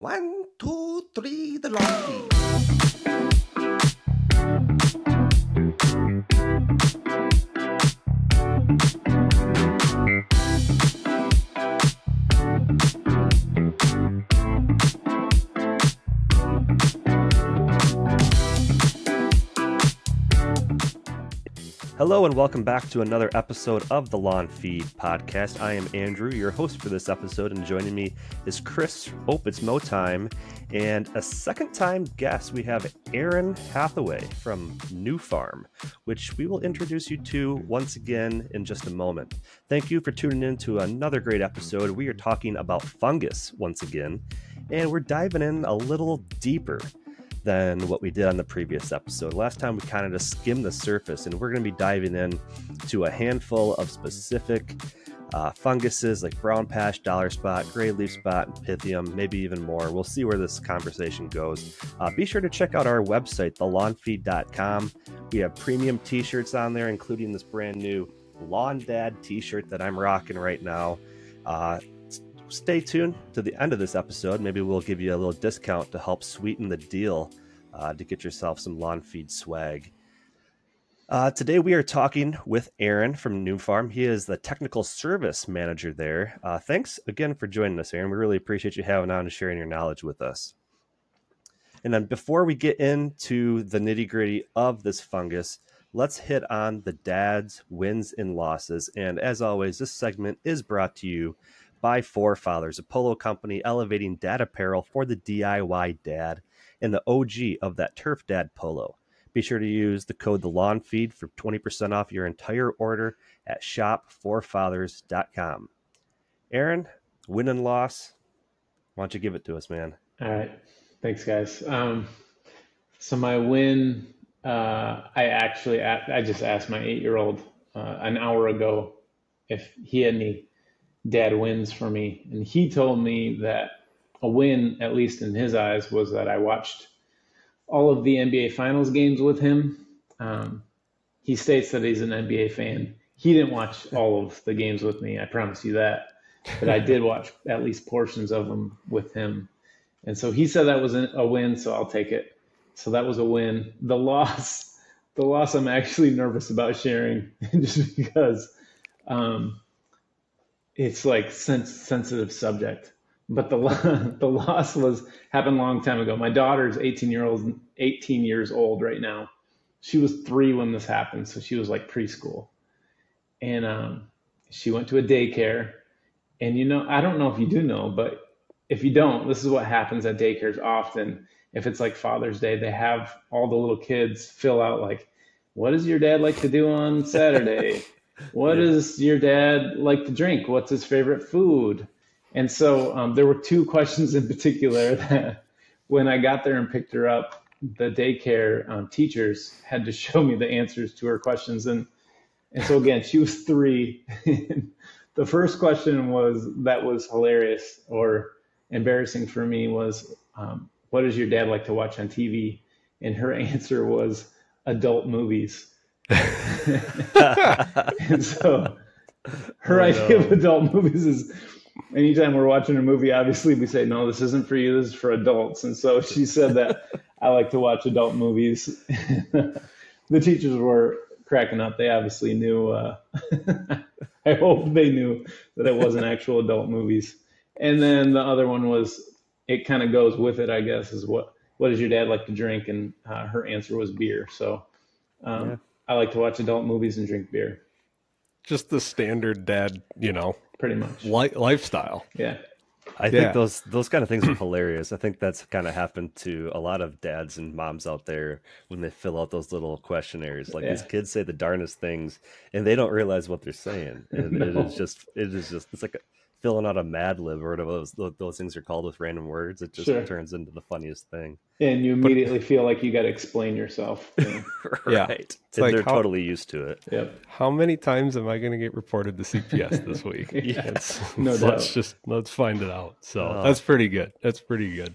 One, two, three, the lawn Hello and welcome back to another episode of the Lawn Feed podcast. I am Andrew, your host for this episode, and joining me is Chris. Oh, it's Mo time, and a second time guest. We have Aaron Hathaway from Nufarm, which we will introduce you to once again in just a moment. Thank you for tuning in to another great episode. We are talking about fungus once again, and we're diving in a little deeper than what we did on the previous episode. Last time we kind of just skimmed the surface, and we're going to be diving in to a handful of specific uh, funguses like brown patch, dollar spot, gray leaf spot, and pythium, maybe even more. We'll see where this conversation goes. Uh, be sure to check out our website, thelawnfeed.com. We have premium t shirts on there, including this brand new Lawn Dad t shirt that I'm rocking right now. Uh, stay tuned to the end of this episode. Maybe we'll give you a little discount to help sweeten the deal uh, to get yourself some lawn feed swag. Uh, today we are talking with Aaron from Nufarm. He is the technical service manager there. Uh, thanks again for joining us, Aaron. We really appreciate you having on and sharing your knowledge with us. And then before we get into the nitty gritty of this fungus, let's hit on the dad's wins and losses. And as always, this segment is brought to you by Forefathers, a polo company elevating dad apparel for the DIY dad and the OG of that Turf Dad polo. Be sure to use the code the lawn feed for 20% off your entire order at shopforefathers.com. Aaron, win and loss. Why don't you give it to us, man? All right. Thanks, guys. Um, so my win, uh, I actually, I just asked my eight-year-old uh, an hour ago if he had any dad wins for me, and he told me that a win, at least in his eyes, was that I watched all of the NBA Finals games with him. Um, he states that he's an NBA fan. He didn't watch all of the games with me. I promise you that, but I did watch at least portions of them with him. And so he said that was a win, so I'll take it. So that was a win. The loss, the loss, I'm actually nervous about sharing, just because um, it's like sens- sensitive subject. But the the loss was happened a long time ago. My daughter's 18 year old, 18 years old right now. She was three when this happened, so she was like preschool, and um, she went to a daycare. And you know, I don't know if you do know, but if you don't, this is what happens at daycares often. If it's like Father's Day, they have all the little kids fill out like, "What does your dad like to do on Saturday?" What yeah. does your dad like to drink? What's his favorite food? And so um, there were two questions in particular that when I got there and picked her up, the daycare um, teachers had to show me the answers to her questions. And, and so again, she was three. the first question was that was hilarious or embarrassing for me was, um, what does your dad like to watch on TV? And her answer was adult movies. And so her oh, idea no. of adult movies is anytime we're watching a movie, obviously we say, no, this isn't for you, this is for adults. And so she said that I like to watch adult movies. the teachers were cracking up. They obviously knew, uh, I hope they knew that it wasn't actual adult movies. And then the other one was, it kind of goes with it, I guess, is what, what does your dad like to drink? And uh, her answer was beer. So, um, yeah. I like to watch adult movies and drink beer. Just the standard dad, you know, pretty much li- lifestyle. Yeah. I yeah. think those those kind of things are hilarious. I think that's kind of happened to a lot of dads and moms out there when they fill out those little questionnaires. Like yeah. these kids say the darnest things, and they don't realize what they're saying. And no. it is just it is just it's like a, filling out a Mad Lib or whatever those, those things are called with random words. It just sure. turns into the funniest thing. And you immediately but, feel like you got to explain yourself. right. Yeah. and like they're how, totally used to it. Yep. How many times am I going to get reported to CPS this week? yes. no doubt. Let's just, let's find it out. So oh. that's pretty good. That's pretty good.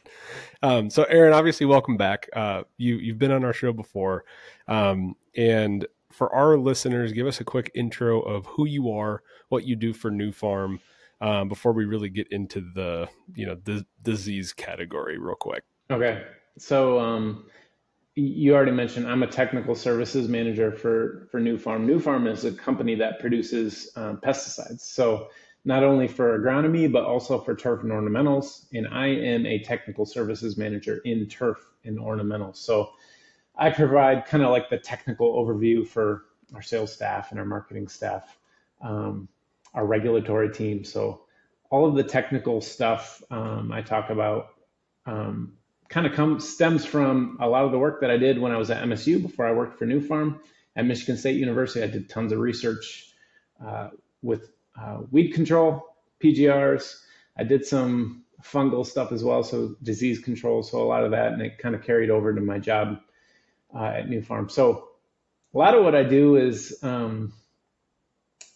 Um, so Aaron, obviously welcome back. Uh, you, you've been on our show before. Um, and for our listeners, give us a quick intro of who you are, what you do for Nufarm, um, before we really get into the you know the disease category real quick. Okay, so um, you already mentioned I'm a technical services manager for for Nufarm. New Farm is a company that produces um, pesticides. So not only for agronomy but also for turf and ornamentals. And I am a technical services manager in turf and ornamentals. So I provide kind of like the technical overview for our sales staff and our marketing staff, um, our regulatory team. So all of the technical stuff um, I talk about um, kind of comes stems from a lot of the work that I did when I was at MSU before I worked for Nufarm at Michigan State University. I did tons of research uh, with uh, weed control, PGRs. I did some fungal stuff as well, so disease control, so a lot of that, and it kind of carried over to my job uh, at Farm. So a lot of what I do is um,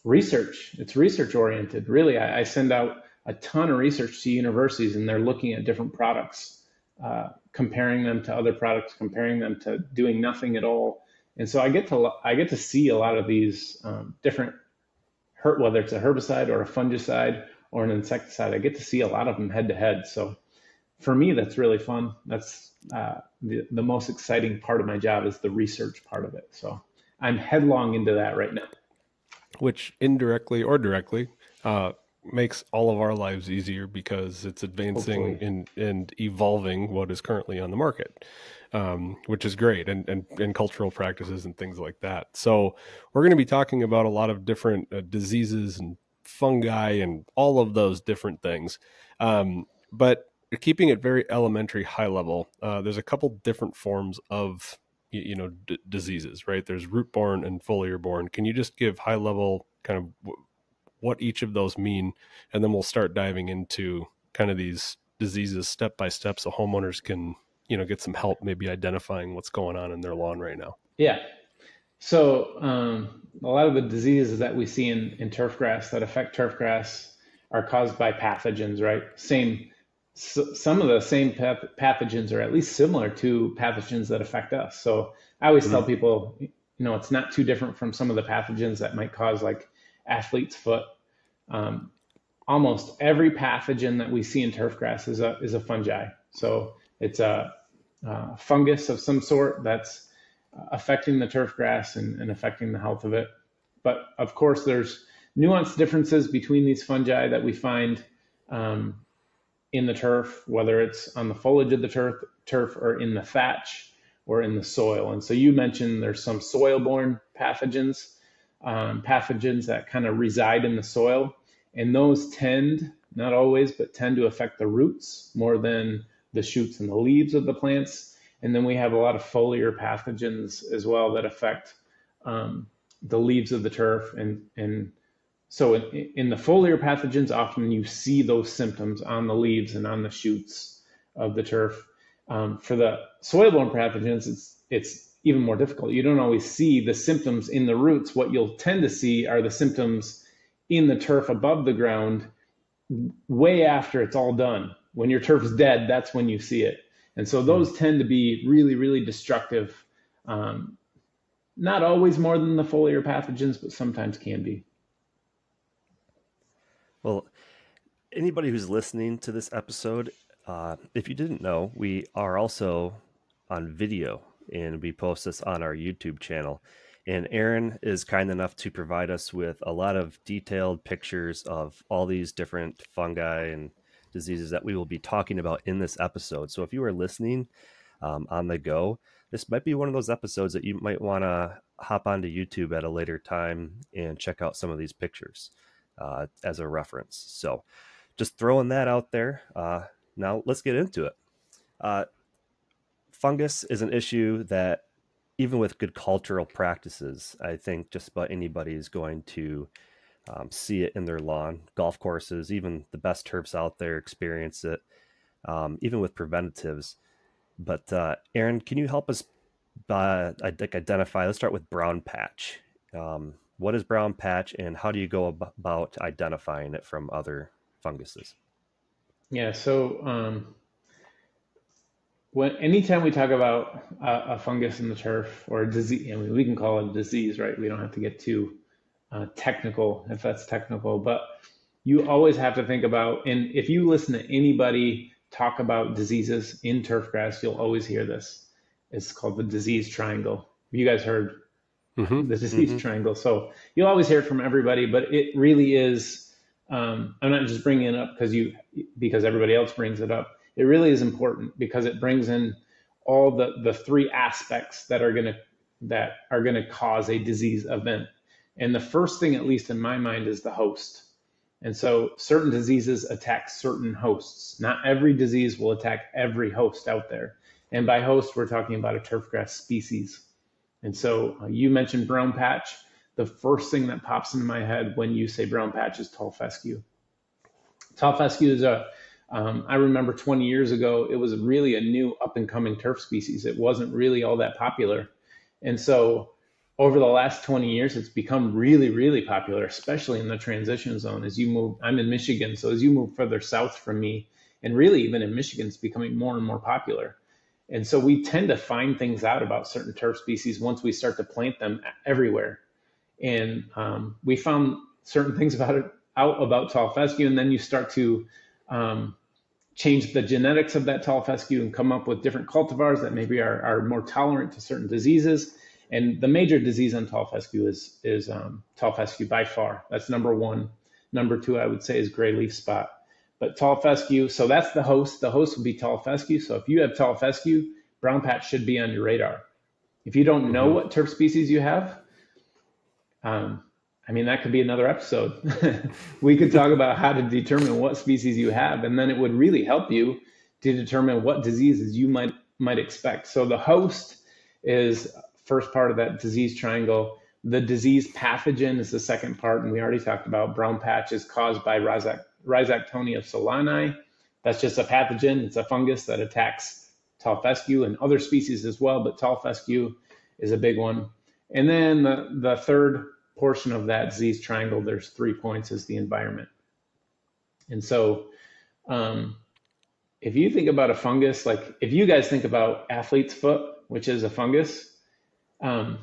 research. It's research oriented. Really, I, I, send out a ton of research to universities, and they're looking at different products, uh, comparing them to other products, comparing them to doing nothing at all. And so I get to I get to see a lot of these um, different hurt, whether it's a herbicide or a fungicide or an insecticide. I get to see a lot of them head to head. So for me, that's really fun. That's uh, the, the most exciting part of my job is the research part of it. So I'm headlong into that right now. Which indirectly or directly uh, makes all of our lives easier because it's advancing and, and evolving what is currently on the market um, which is great, and, and, and cultural practices and things like that. So we're going to be talking about a lot of different uh, diseases and fungi and all of those different things. Um, but keeping it very elementary, high level, uh, there's a couple different forms of you know d- diseases, right? There's root borne and foliar borne. Can you just give high level kind of w- what each of those mean, and then we'll start diving into kind of these diseases step by step, so homeowners can you know get some help maybe identifying what's going on in their lawn right now yeah so um, a lot of the diseases that we see in, in turf grass that affect turf grass are caused by pathogens right same so some of the same pathogens are at least similar to pathogens that affect us so i always mm-hmm. tell people you know it's not too different from some of the pathogens that might cause like athlete's foot um, almost every pathogen that we see in turf grass is a is a fungi so it's a, a fungus of some sort that's affecting the turf grass and, and, affecting the health of it. But of course, there's nuanced differences between these fungi that we find um, in the turf, whether it's on the foliage of the turf, turf or in the thatch or in the soil. And so you mentioned there's some soil-borne pathogens, um, pathogens that kind of reside in the soil, and those tend, not always, but tend to affect the roots more than the shoots and the leaves of the plants. And then we have a lot of foliar pathogens as well that affect um, the leaves of the turf. And, and so in, in, the foliar pathogens, often you see those symptoms on the leaves and on the shoots of the turf. Um, for the soil-borne pathogens, it's, it's even more difficult. You don't always see the symptoms in the roots. What you'll tend to see are the symptoms in the turf above the ground way after it's all done when your turf is dead, that's when you see it. And so those tend to be really, really destructive. Um, not always more than the foliar pathogens, but sometimes can be. Well, anybody who's listening to this episode, uh, if you didn't know, we are also on video and we post this on our YouTube channel. And Aaron is kind enough to provide us with a lot of detailed pictures of all these different fungi and diseases that we will be talking about in this episode. So if you are listening um, on the go, this might be one of those episodes that you might want to hop onto YouTube at a later time and check out some of these pictures uh, as a reference. So just throwing that out there. Uh, now let's get into it. Uh, fungus is an issue that even with good cultural practices, I think just about anybody is going to um, see it in their lawn, golf courses, even the best turfs out there experience it, um, even with preventatives. But uh, Aaron, can you help us like identify? Let's start with brown patch. Um, what is brown patch, and how do you go ab- about identifying it from other funguses? Yeah, so um, when anytime we talk about a, fungus in the turf or a disease, I mean, we can call it a disease, right? We don't have to get too uh, technical, if that's technical, but you always have to think about, and if you listen to anybody talk about diseases in turf grass, you'll always hear this. It's called the disease triangle. Have you guys heard mm-hmm. the disease mm-hmm. triangle. So you'll always hear it from everybody, but it really is. Um, I'm not just bringing it up because you because everybody else brings it up. It really is important because it brings in all the the three aspects that are going to that are going to cause a disease event. And the first thing, at least in my mind, is the host. And so certain diseases attack certain hosts. Not every disease will attack every host out there. And by host, we're talking about a turfgrass species. And so uh, you mentioned brown patch. The first thing that pops into my head when you say brown patch is tall fescue. Tall fescue is a, um, I remember 20 years ago, it was really a new up and coming turf species. It wasn't really all that popular. And so over the last 20 years, it's become really, really popular, especially in the transition zone. As you move, I'm in Michigan, so as you move further south from me, and really even in Michigan, it's becoming more and more popular. And so we tend to find things out about certain turf species once we start to plant them everywhere. And um, we found certain things about it out about tall fescue, and then you start to um, change the genetics of that tall fescue and come up with different cultivars that maybe are, are more tolerant to certain diseases and the major disease on tall fescue is is um, tall fescue by far. That's number one. Number two, I would say, is gray leaf spot. But tall fescue, so that's the host. The host would be tall fescue. So if you have tall fescue, brown patch should be on your radar. If you don't know mm-hmm. what turf species you have, um, I mean, that could be another episode. we could talk about how to determine what species you have, and then it would really help you to determine what diseases you might might expect. So the host is first part of that disease triangle. The disease pathogen is the second part, and we already talked about brown patch is caused by Rhizac- Rhizoctonia solani. That's just a pathogen. It's a fungus that attacks tall fescue and other species as well, but tall fescue is a big one. And then the, the third portion of that disease triangle, there's three points, is the environment. And so um, if you think about a fungus, like if you guys think about athlete's foot, which is a fungus, um,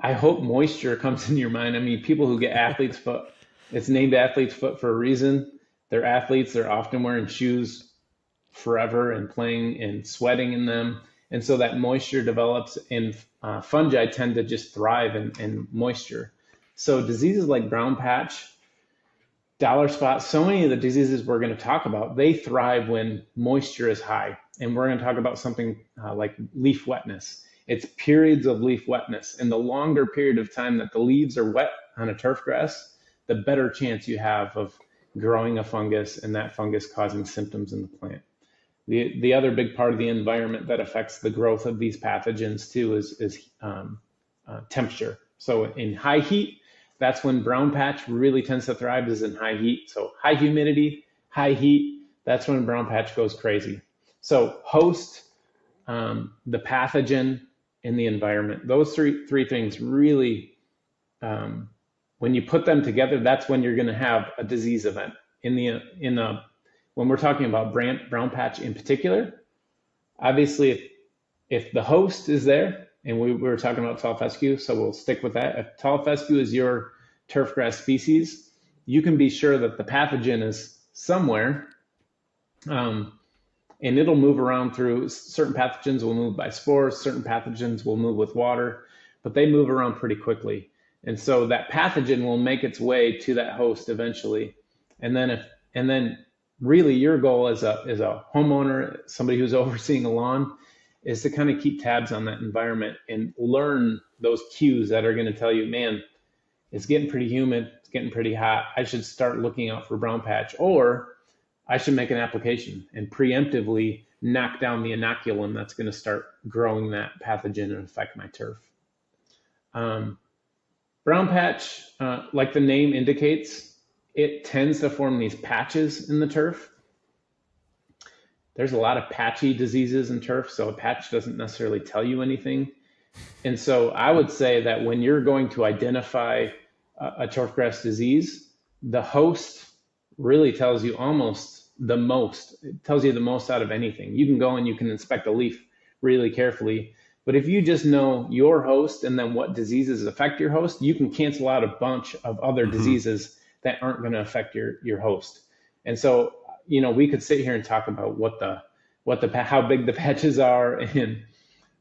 I hope moisture comes in your mind. I mean, people who get athlete's foot, it's named athlete's foot for a reason. They're athletes. They're often wearing shoes forever and playing and sweating in them. And so that moisture develops, and uh, fungi tend to just thrive in, in moisture. So diseases like brown patch, dollar spot, so many of the diseases we're going to talk about, they thrive when moisture is high. And we're going to talk about something uh, like leaf wetness. It's periods of leaf wetness. And the longer period of time that the leaves are wet on a turf grass, the better chance you have of growing a fungus and that fungus causing symptoms in the plant. The, the other big part of the environment that affects the growth of these pathogens too is, is um, uh, temperature. So in high heat, that's when brown patch really tends to thrive is in high heat. So high humidity, high heat, that's when brown patch goes crazy. So host, um, the pathogen, in the environment. Those three three things really, um, when you put them together, that's when you're going to have a disease event. In the in the when we're talking about brown, brown patch in particular, obviously if if the host is there, and we, we were talking about tall fescue, so we'll stick with that. If tall fescue is your turfgrass species, you can be sure that the pathogen is somewhere. Um, and it'll move around through certain pathogens will move by spores, certain pathogens will move with water, but they move around pretty quickly. And so that pathogen will make its way to that host eventually. And then if and then really your goal as a as a homeowner, somebody who's overseeing a lawn, is to kind of keep tabs on that environment and learn those cues that are going to tell you, man, it's getting pretty humid, it's getting pretty hot. I should start looking out for brown patch. Or I should make an application and preemptively knock down the inoculum that's going to start growing that pathogen and affect my turf. Um, brown patch, uh, like the name indicates, it tends to form these patches in the turf. There's a lot of patchy diseases in turf, so a patch doesn't necessarily tell you anything. And so I would say that when you're going to identify a, a turfgrass disease, the host really tells you almost the most. It tells you the most out of anything. You can go and you can inspect a leaf really carefully. But if you just know your host and then what diseases affect your host, you can cancel out a bunch of other mm-hmm. diseases that aren't going to affect your your host. And so, you know, we could sit here and talk about what the what the how big the patches are and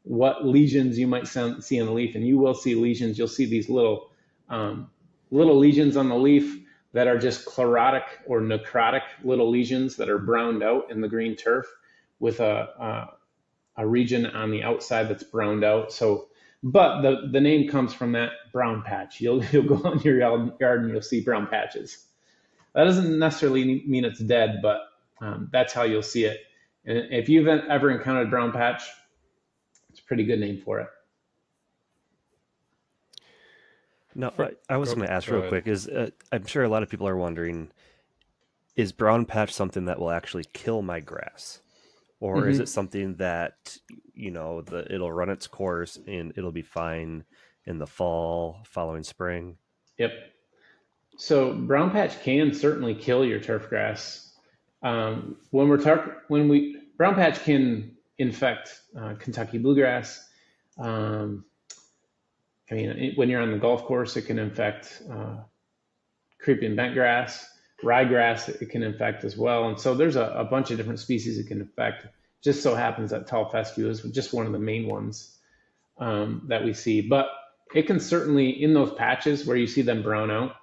what lesions you might see on the leaf, and you will see lesions. You'll see these little um, little lesions on the leaf that are just chlorotic or necrotic little lesions that are browned out in the green turf with a, a, a region on the outside that's browned out. So, but the, the name comes from that brown patch. You'll, you'll go on your yard and you'll see brown patches. That doesn't necessarily mean it's dead, but um, that's how you'll see it. And if you've ever encountered brown patch, it's a pretty good name for it. No, I, I was going to ask real ahead. quick. Is uh, I'm sure a lot of people are wondering: Is brown patch something that will actually kill my grass, or mm-hmm. is it something that you know the it'll run its course and it'll be fine in the fall following spring? Yep. So brown patch can certainly kill your turf grass. Um, when we're talk- when we brown patch can infect uh, Kentucky bluegrass. Um, I mean, it, when you're on the golf course, it can infect uh, creeping bentgrass, ryegrass. It can infect as well, and so there's a, a, bunch of different species it can infect. Just so happens that tall fescue is just one of the main ones um, that we see, but it can certainly in those patches where you see them brown out,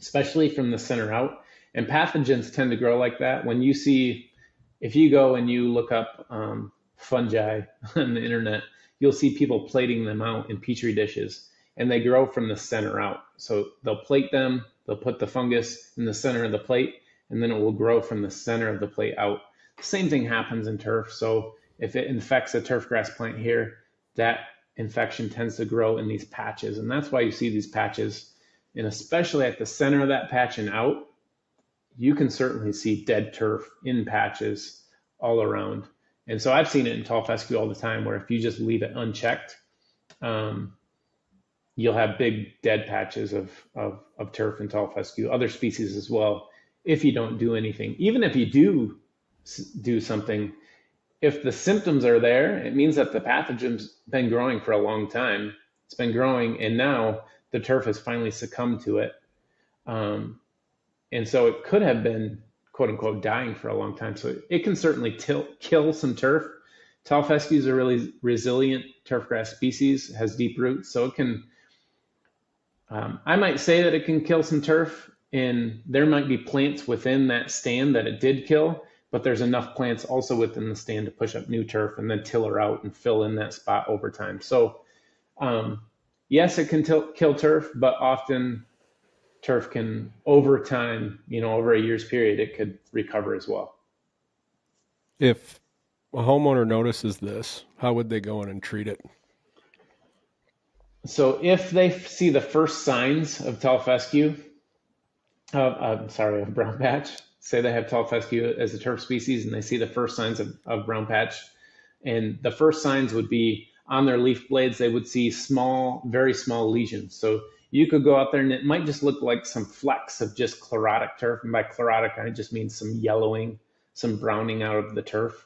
especially from the center out. And pathogens tend to grow like that. When you see, if you go and you look up um, fungi on the internet, you'll see people plating them out in petri dishes and they grow from the center out. So they'll plate them, they'll put the fungus in the center of the plate, and then it will grow from the center of the plate out. Same thing happens in turf. So if it infects a turf grass plant here, that infection tends to grow in these patches. And that's why you see these patches. And especially at the center of that patch and out, you can certainly see dead turf in patches all around. And so I've seen it in tall fescue all the time where if you just leave it unchecked, um, you'll have big dead patches of, of, of turf and tall fescue, other species as well, if you don't do anything. Even if you do do something, if the symptoms are there, it means that the pathogen's been growing for a long time. It's been growing, and now the turf has finally succumbed to it. Um, and so it could have been quote unquote dying for a long time. So it can certainly till, kill some turf. Tall fescue is a really resilient turfgrass species, has deep roots, so it can. Um, I might say that it can kill some turf, and there might be plants within that stand that it did kill, but there's enough plants also within the stand to push up new turf and then tiller out and fill in that spot over time. So, um, yes, it can t- kill turf, but often turf can over time, you know, over a year's period, it could recover as well. If a homeowner notices this, how would they go in and treat it? So if they see the first signs of tall fescue, uh, I'm sorry, of brown patch, say they have tall fescue as a turf species and they see the first signs of, of brown patch, and the first signs would be on their leaf blades, they would see small, very small lesions. So you could go out there and it might just look like some flecks of just chlorotic turf. And by chlorotic, I just mean some yellowing, some browning out of the turf.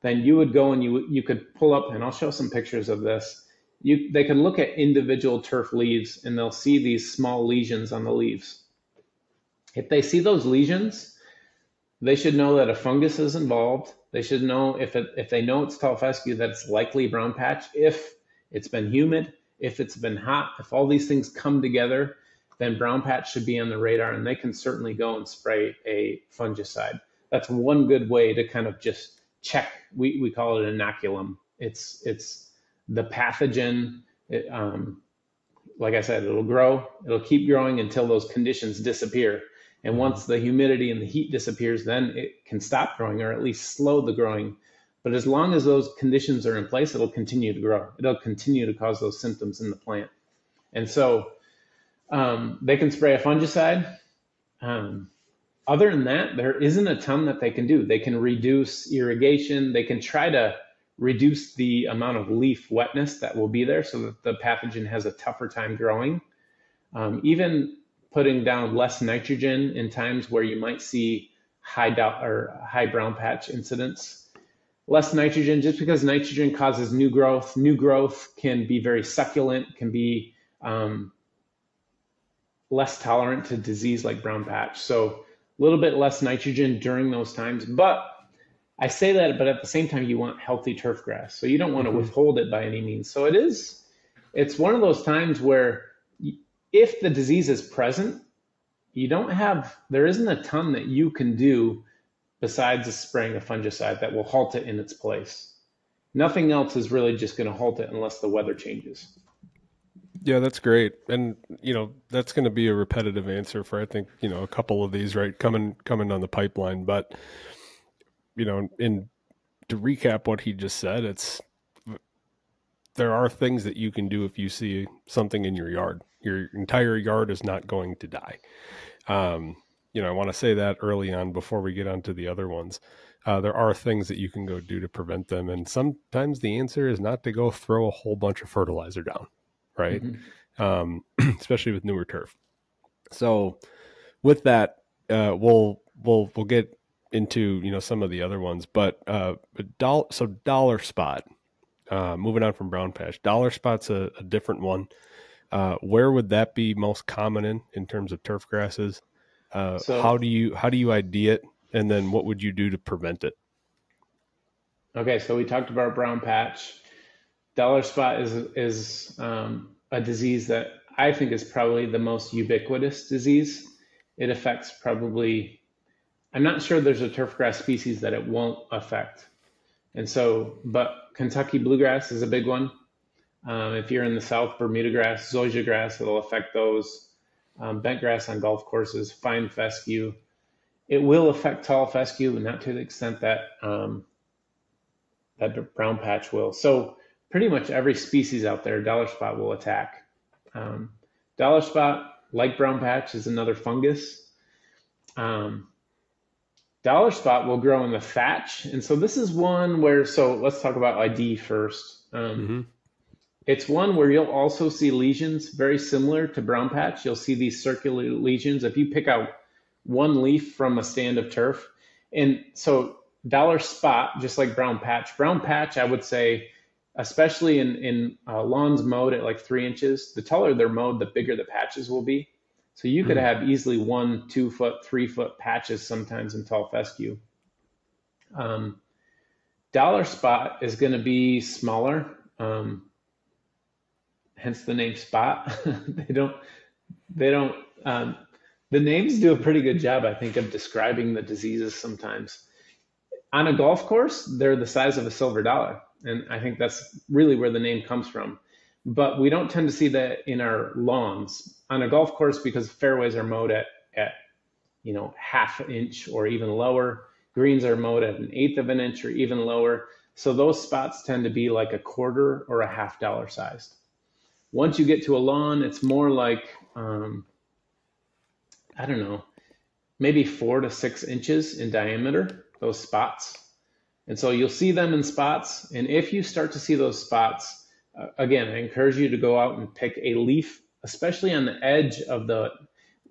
Then you would go and you you could pull up, and I'll show some pictures of this. You they can look at individual turf leaves and they'll see these small lesions on the leaves. If they see those lesions, they should know that a fungus is involved. They should know if it, if they know it's tall fescue that it's likely brown patch if it's been humid if it's been hot, if all these things come together, then brown patch should be on the radar and they can certainly go and spray a fungicide. That's one good way to kind of just check. We, we call it inoculum. It's, it's the pathogen. It, um, like I said, it'll grow, it'll keep growing until those conditions disappear. And once the humidity and the heat disappears, then it can stop growing or at least slow the growing but as long as those conditions are in place, it'll continue to grow. It'll continue to cause those symptoms in the plant. And so um, they can spray a fungicide. Um, other than that, there isn't a ton that they can do. They can reduce irrigation. They can try to reduce the amount of leaf wetness that will be there so that the pathogen has a tougher time growing. Um, even putting down less nitrogen in times where you might see high do- or high brown patch incidents less nitrogen just because nitrogen causes new growth. New growth can be very succulent, can be um, less tolerant to disease like brown patch. So a little bit less nitrogen during those times. But I say that, but at the same time, you want healthy turf grass. So you don't want to mm-hmm. withhold it by any means. So it is, it's one of those times where if the disease is present, you don't have, there isn't a ton that you can do besides spraying a fungicide that will halt it in its place. Nothing else is really just going to halt it unless the weather changes. Yeah, that's great. And you know, that's going to be a repetitive answer for I think, you know, a couple of these right coming coming on the pipeline, but you know, in to recap what he just said, it's there are things that you can do if you see something in your yard. Your entire yard is not going to die. Um, you know, I want to say that early on before we get onto the other ones. Uh, there are things that you can go do to prevent them, and sometimes the answer is not to go throw a whole bunch of fertilizer down right? Mm-hmm. Um, especially with newer turf. So, with that, uh, we'll we'll we'll get into you know some of the other ones, but uh, dollar so dollar spot. Uh, moving on from brown patch, dollar spot's a, a different one. Uh, where would that be most common in in terms of turf grasses? Uh, so, how do you how do you ID it, and then what would you do to prevent it? Okay, so we talked about brown patch. Dollar spot is is um, a disease that I think is probably the most ubiquitous disease. It affects probably. I'm not sure there's a turfgrass species that it won't affect, and so but Kentucky bluegrass is a big one. Um, if you're in the South, Bermuda grass, zoysia grass, it'll affect those. Um, bent grass on golf courses, fine fescue. It will affect tall fescue, but not to the extent that um, that brown patch will. So pretty much every species out there, dollar spot will attack. Um, dollar spot, like brown patch, is another fungus. Um, dollar spot will grow in the thatch, and so this is one where. So let's talk about ID first. Um, mm-hmm. It's one where you'll also see lesions very similar to brown patch. You'll see these circular lesions if you pick out one leaf from a stand of turf, and so dollar spot, just like brown patch. Brown patch, I would say especially in in uh, lawns mowed at like three inches. The taller they're mowed, the bigger the patches will be. So you could hmm. have easily one, two foot, three foot patches sometimes in tall fescue. Um, dollar spot is going to be smaller, um, hence the name spot. they don't, they don't. Um, the names do a pretty good job, I think, of describing the diseases sometimes. On a golf course, they're the size of a silver dollar. And I think that's really where the name comes from. But we don't tend to see that in our lawns on a golf course because fairways are mowed at, at you know, half an inch or even lower. Greens are mowed at an eighth of an inch or even lower. So those spots tend to be like a quarter or a half dollar sized. Once you get to a lawn, it's more like, um, I don't know, maybe four to six inches in diameter, those spots. And so you'll see them in spots. And if you start to see those spots, again, I encourage you to go out and pick a leaf, especially on the edge of the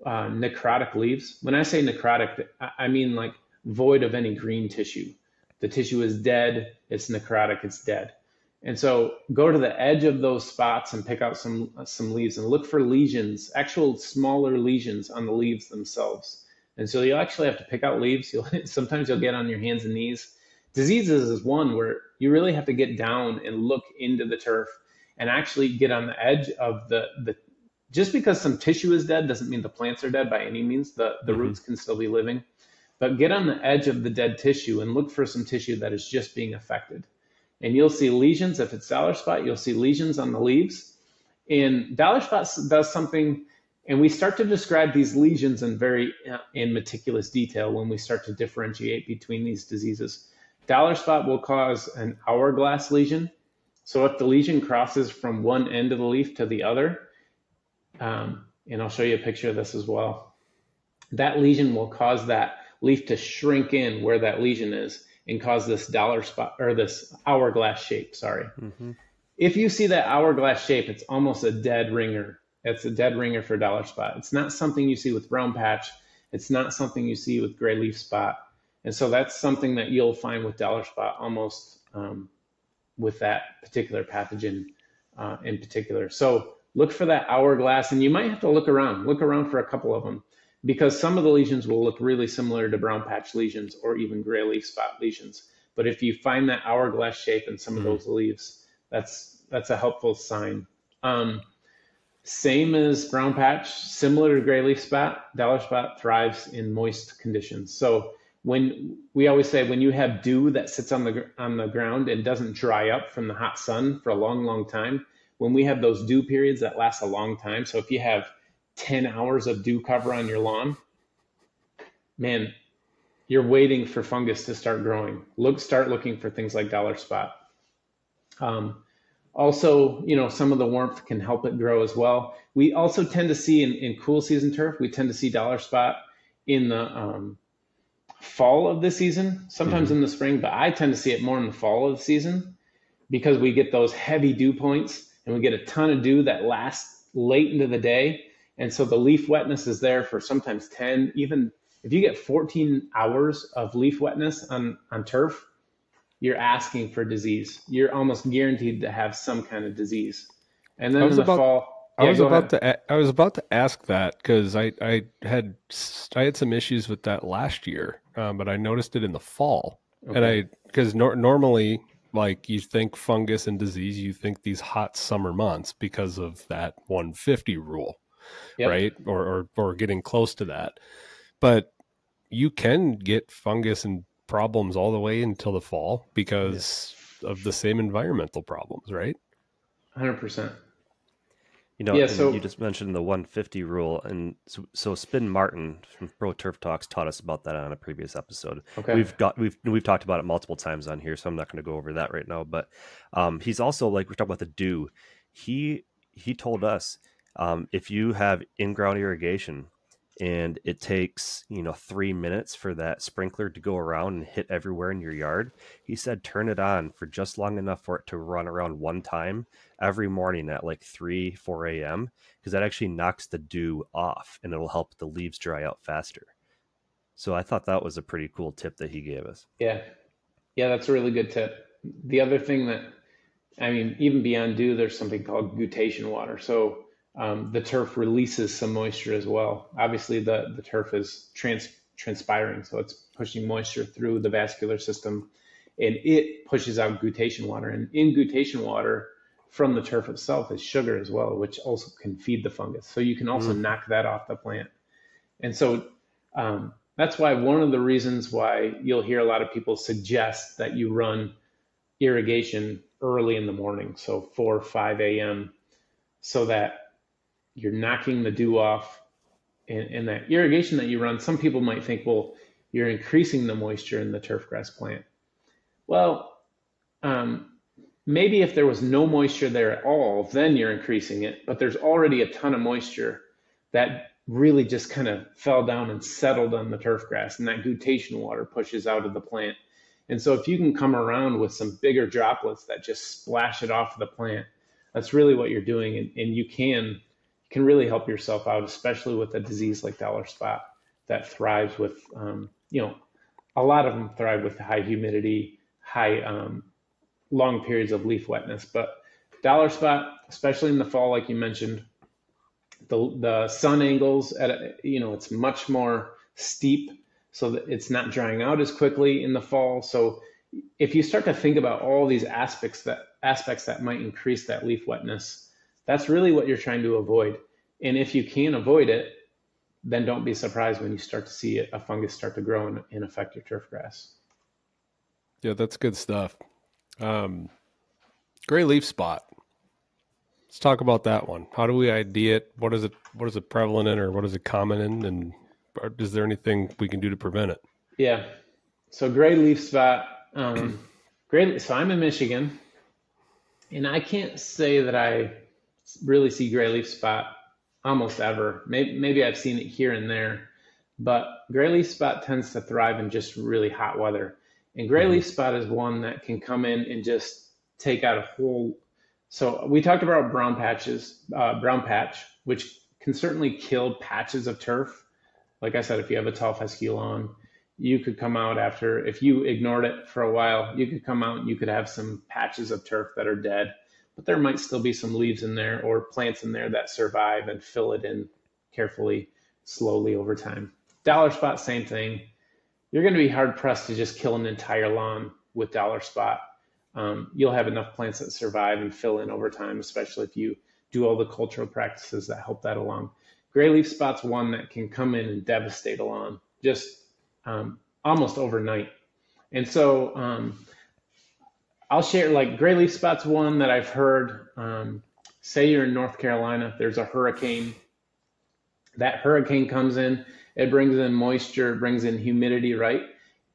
uh, necrotic leaves. When I say necrotic, I mean like void of any green tissue. The tissue is dead, it's necrotic, it's dead. And so go to the edge of those spots and pick out some some leaves and look for lesions, actual smaller lesions on the leaves themselves. And so you'll actually have to pick out leaves. You'll sometimes you'll get on your hands and knees Diseases is one where you really have to get down and look into the turf and actually get on the edge of the the just because some tissue is dead doesn't mean the plants are dead by any means. The the mm-hmm. roots can still be living. But get on the edge of the dead tissue and look for some tissue that is just being affected. And you'll see lesions. If it's dollar spot, you'll see lesions on the leaves. And dollar spot does something, and we start to describe these lesions in very uh, in meticulous detail when we start to differentiate between these diseases. Dollar spot will cause an hourglass lesion. So if the lesion crosses from one end of the leaf to the other, um, and I'll show you a picture of this as well, that lesion will cause that leaf to shrink in where that lesion is and cause this dollar spot or this hourglass shape. Sorry. Mm-hmm. If you see that hourglass shape, it's almost a dead ringer. It's a dead ringer for dollar spot. It's not something you see with brown patch. It's not something you see with gray leaf spot. And so that's something that you'll find with dollar spot almost um, with that particular pathogen uh, in particular. So look for that hourglass, and you might have to look around, look around for a couple of them, because some of the lesions will look really similar to brown patch lesions or even gray leaf spot lesions. But if you find that hourglass shape in some of mm-hmm. those leaves, that's that's a helpful sign. Um, same as brown patch, similar to gray leaf spot, dollar spot thrives in moist conditions. So when we always say when you have dew that sits on the on the ground and doesn't dry up from the hot sun for a long, long time, when we have those dew periods that last a long time. So if you have 10 hours of dew cover on your lawn, man, you're waiting for fungus to start growing. Look, start looking for things like dollar spot. Um, also, you know, some of the warmth can help it grow as well. We also tend to see in, in cool season turf, we tend to see dollar spot in the um, fall of the season, sometimes mm-hmm. in the spring, but I tend to see it more in the fall of the season because we get those heavy dew points and we get a ton of dew that lasts late into the day. And so the leaf wetness is there for sometimes 10, even if you get 14 hours of leaf wetness on, on turf, you're asking for disease. You're almost guaranteed to have some kind of disease. And then in the about, fall, I was about ahead. to I was about to ask that because I I had I had some issues with that last year, um, but I noticed it in the fall, okay. and I because nor, normally like you think fungus and disease, you think these hot summer months because of that 150 rule, yep. right? Or, or or getting close to that, but you can get fungus and problems all the way until the fall because yeah. of the same environmental problems, right? 100%. You know, yeah, so, you just mentioned the 150 rule, and so, so Spin Martin from Pro Turf Talks taught us about that on a previous episode. Okay. We've got we've we've talked about it multiple times on here, so I'm not going to go over that right now. But um, he's also like we're talking about the dew. He he told us um, if you have in ground irrigation, and it takes you know three minutes for that sprinkler to go around and hit everywhere in your yard he said turn it on for just long enough for it to run around one time every morning at like 3 4 a.m because that actually knocks the dew off and it'll help the leaves dry out faster. So i thought that was a pretty cool tip that he gave us. Yeah. Yeah that's a really good tip. The other thing that i mean even beyond dew there's something called guttation water. So um, the turf releases some moisture as well. Obviously, the, the turf is trans, transpiring, so it's pushing moisture through the vascular system and it pushes out guttation water. And in guttation water from the turf itself is sugar as well, which also can feed the fungus. So you can also mm. knock that off the plant. And so um, that's why one of the reasons why you'll hear a lot of people suggest that you run irrigation early in the morning, so 4 or 5 a.m., so that you're knocking the dew off and, and that irrigation that you run some people might think well you're increasing the moisture in the turfgrass plant. Well um, maybe if there was no moisture there at all then you're increasing it but there's already a ton of moisture that really just kind of fell down and settled on the turfgrass and that guttation water pushes out of the plant. And so if you can come around with some bigger droplets that just splash it off the plant that's really what you're doing and, and you can can really help yourself out, especially with a disease like dollar spot that thrives with, um, you know, a lot of them thrive with high humidity, high, um, long periods of leaf wetness. But dollar spot, especially in the fall, like you mentioned, the the sun angles at a, you know it's much more steep, so that it's not drying out as quickly in the fall. So if you start to think about all these aspects that aspects that might increase that leaf wetness that's really what you're trying to avoid. And if you can avoid it, then don't be surprised when you start to see a fungus start to grow and, and affect your turf grass. Yeah, that's good stuff. Um, gray leaf spot. Let's talk about that one. How do we ID it? What is it? What is it prevalent in, or what is it common in? And is there anything we can do to prevent it? Yeah. So gray leaf spot. Um, gray. So I'm in Michigan, and I can't say that I really see gray leaf spot almost ever. Maybe, maybe I've seen it here and there, but gray leaf spot tends to thrive in just really hot weather. And gray mm-hmm. leaf spot is one that can come in and just take out a whole. So we talked about brown patches, uh, brown patch, which can certainly kill patches of turf. Like I said, if you have a tall fescue lawn, you could come out after, if you ignored it for a while, you could come out and you could have some patches of turf that are dead but there might still be some leaves in there or plants in there that survive and fill it in carefully, slowly over time. Dollar spot, same thing. You're going to be hard pressed to just kill an entire lawn with dollar spot. Um, you'll have enough plants that survive and fill in over time, especially if you do all the cultural practices that help that along. Gray leaf spot's one that can come in and devastate a lawn just um, almost overnight. And so um, I'll share like gray leaf spots one that I've heard. Um, say you're in North Carolina, there's a hurricane. That hurricane comes in, it brings in moisture, brings in humidity, right?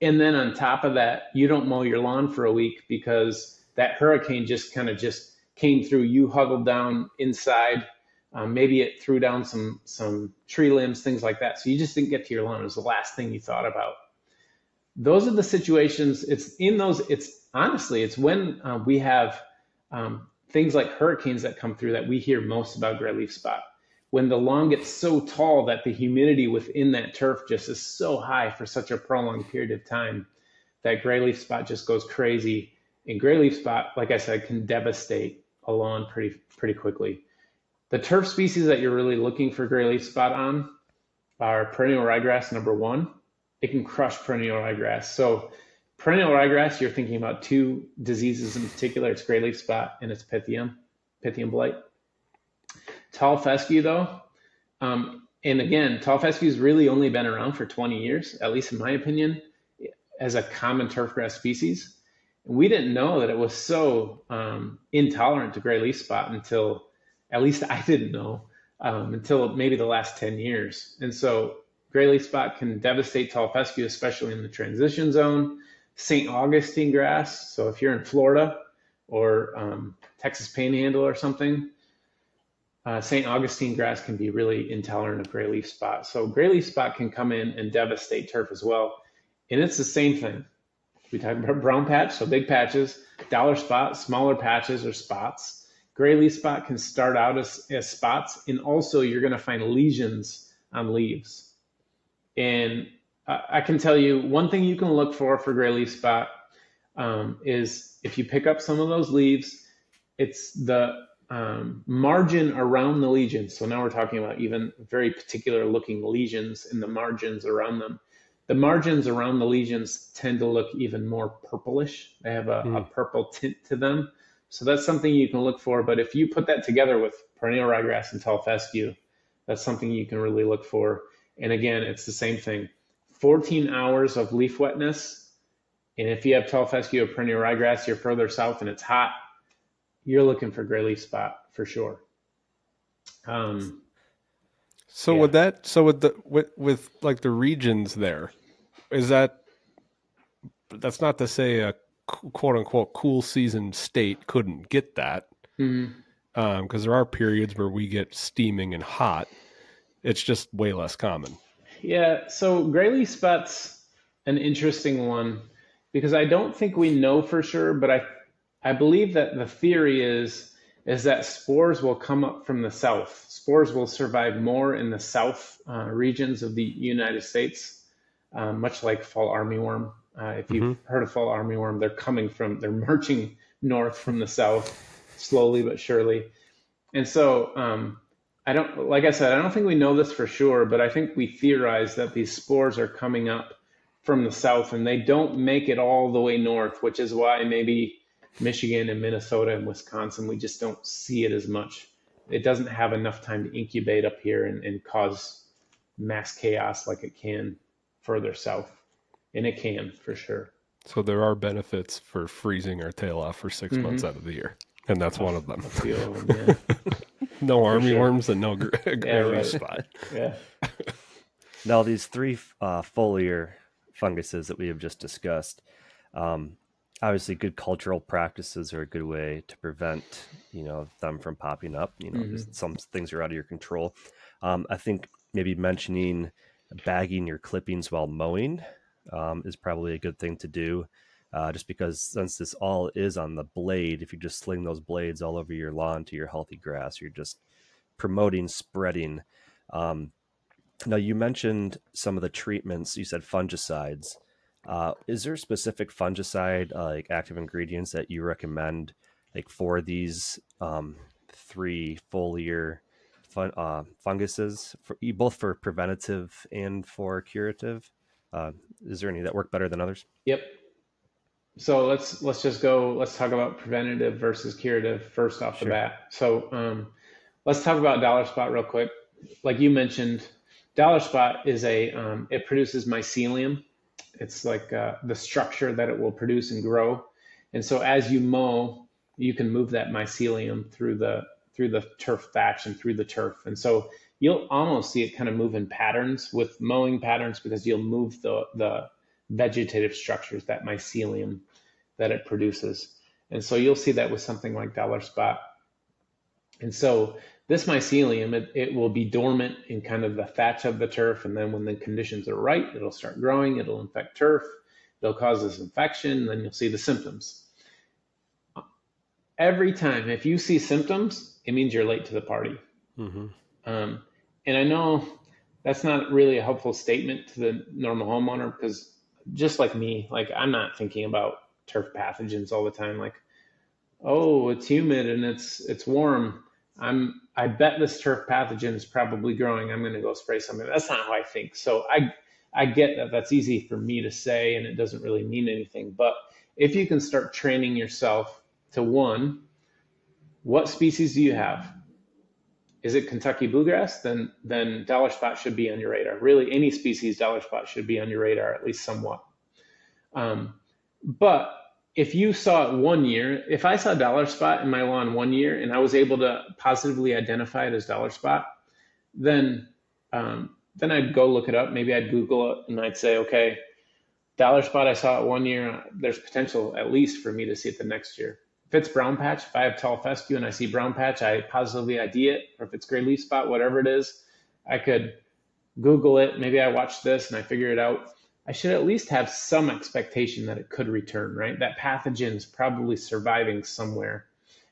And then on top of that, you don't mow your lawn for a week because that hurricane just kind of just came through. You huddled down inside. Um, maybe it threw down some some tree limbs, things like that. So you just didn't get to your lawn. It was the last thing you thought about. Those are the situations. It's in those. It's honestly, it's when uh, we have um, things like hurricanes that come through that we hear most about gray leaf spot. When the lawn gets so tall that the humidity within that turf just is so high for such a prolonged period of time, that gray leaf spot just goes crazy. And gray leaf spot, like I said, can devastate a lawn pretty pretty quickly. The turf species that you're really looking for gray leaf spot on are perennial ryegrass number one. It can crush perennial ryegrass. So perennial ryegrass, you're thinking about two diseases in particular. It's gray leaf spot and it's pythium, pythium blight. Tall fescue though, um, and again, tall fescue has really only been around for 20 years, at least in my opinion, as a common turfgrass species. And we didn't know that it was so um, intolerant to gray leaf spot until, at least I didn't know, um, until maybe the last 10 years. And so gray leaf spot can devastate tall fescue, especially in the transition zone. St. Augustine grass. So if you're in Florida or um, Texas Panhandle or something, uh, St. Augustine grass can be really intolerant of gray leaf spot. So gray leaf spot can come in and devastate turf as well. And it's the same thing. We talk about brown patch, so big patches, dollar spot, smaller patches or spots. Gray leaf spot can start out as, as spots, and also you're going to find lesions on leaves. And I can tell you one thing you can look for for gray leaf spot um, is if you pick up some of those leaves, it's the um, margin around the lesions. So now we're talking about even very particular looking lesions in the margins around them. The margins around the lesions tend to look even more purplish. They have a, mm. a purple tint to them. So that's something you can look for. But if you put that together with perennial ryegrass and tall fescue, that's something you can really look for. And again, it's the same thing 14 hours of leaf wetness. And if you have tall fescue or perennial ryegrass, you're further south and it's hot, you're looking for gray leaf spot for sure. Um, so yeah. with that, so with the with with like the regions there, is that that's not to say a quote unquote cool season state couldn't get that, because mm-hmm. um, there are periods where we get steaming and hot. It's just way less common. Yeah, so gray leaf spot's an interesting one because I don't think we know for sure, but I I believe that the theory is is that spores will come up from the south. Spores will survive more in the south uh, regions of the United States, uh, much like fall armyworm. Uh, if you've mm-hmm. heard of fall armyworm, they're coming from, they're marching north from the south, slowly but surely. And so um, I don't, like I said, I don't think we know this for sure, but I think we theorize that these spores are coming up from the south and they don't make it all the way north, which is why maybe Michigan and Minnesota and Wisconsin, we just don't see it as much. It doesn't have enough time to incubate up here and, and cause mass chaos like it can further south. And it can for sure. So there are benefits for freezing our tail off for 6 mm-hmm. months out of the year. And that's one of them. them yeah. no army sure. worms and no gr- yeah, right. spot. Yeah. now, these three uh, foliar funguses that we have just discussed, um, obviously, good cultural practices are a good way to prevent, you know, them from popping up. You know, mm-hmm. some things are out of your control. Um, I think maybe mentioning bagging your clippings while mowing um, is probably a good thing to do. Uh, just because since this all is on the blade, if you just sling those blades all over your lawn to your healthy grass, you're just promoting spreading. Um, now, you mentioned some of the treatments. You said fungicides. Uh, is there specific fungicide, uh, like active ingredients, that you recommend like for these um, three foliar fun, uh, funguses, for, both for preventative and for curative? Uh, is there any that work better than others? Yep. So let's let's just go. Let's talk about preventative versus curative first off sure. the bat. So um, let's talk about dollar spot real quick. Like you mentioned, dollar spot is a um, it produces mycelium. It's like uh, the structure that it will produce and grow. And so as you mow, you can move that mycelium through the through the turf thatch and through the turf. And so you'll almost see it kind of move in patterns with mowing patterns because you'll move the, the vegetative structures, that mycelium that it produces. And so you'll see that with something like dollar spot. And so this mycelium, it, it will be dormant in kind of the thatch of the turf. And then when the conditions are right, it'll start growing, it'll infect turf, it'll cause this infection, and then you'll see the symptoms. Every time, if you see symptoms, it means you're late to the party. Mm-hmm. Um, and I know that's not really a helpful statement to the normal homeowner because just like me, like I'm not thinking about turf pathogens all the time. Like, oh, it's humid and it's it's warm. I'm I bet this turf pathogen is probably growing. I'm going to go spray something. That's not how I think. So I I get that that's easy for me to say and it doesn't really mean anything. But if you can start training yourself to one, what species do you have? Is it Kentucky bluegrass? Then then dollar spot should be on your radar. Really, any species dollar spot should be on your radar at least somewhat. Um, but if you saw it one year, if I saw dollar spot in my lawn one year and I was able to positively identify it as dollar spot, then um, then I'd go look it up. Maybe I'd Google it and I'd say, okay, dollar spot. I saw it one year. There's potential at least for me to see it the next year. If it's brown patch, if I have tall fescue and I see brown patch, I positively ID it. Or if it's gray leaf spot, whatever it is, I could Google it. Maybe I watch this and I figure it out. I should at least have some expectation that it could return, right? That pathogen is probably surviving somewhere.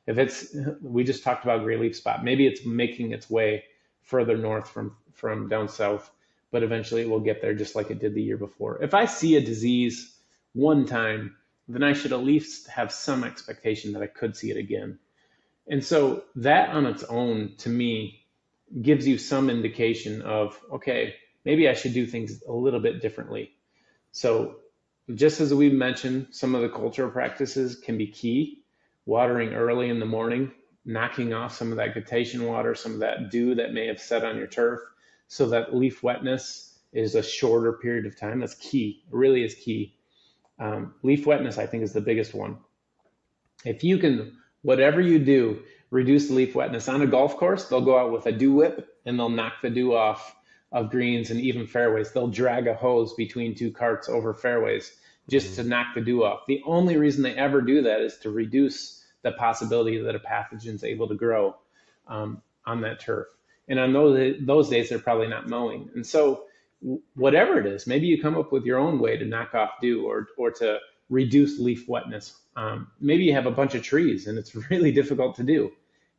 If it's, we just talked about gray leaf spot, maybe it's making its way further north from, from down south, but eventually it will get there just like it did the year before. If I see a disease one time then I should at least have some expectation that I could see it again. And so that on its own, to me, gives you some indication of, okay, maybe I should do things a little bit differently. So just as we mentioned, some of the cultural practices can be key. Watering early in the morning, knocking off some of that guttation water, some of that dew that may have set on your turf, so that leaf wetness is a shorter period of time. That's key. Really is key. Um, leaf wetness, I think, is the biggest one. If you can, whatever you do, reduce the leaf wetness on a golf course, they'll go out with a dew whip and they'll knock the dew off of greens and even fairways. They'll drag a hose between two carts over fairways just mm-hmm. to knock the dew off. The only reason they ever do that is to reduce the possibility that a pathogen is able to grow um, on that turf. And on those those days, they're probably not mowing. And so whatever it is. Maybe you come up with your own way to knock off dew or or to reduce leaf wetness. Um, maybe you have a bunch of trees and it's really difficult to do.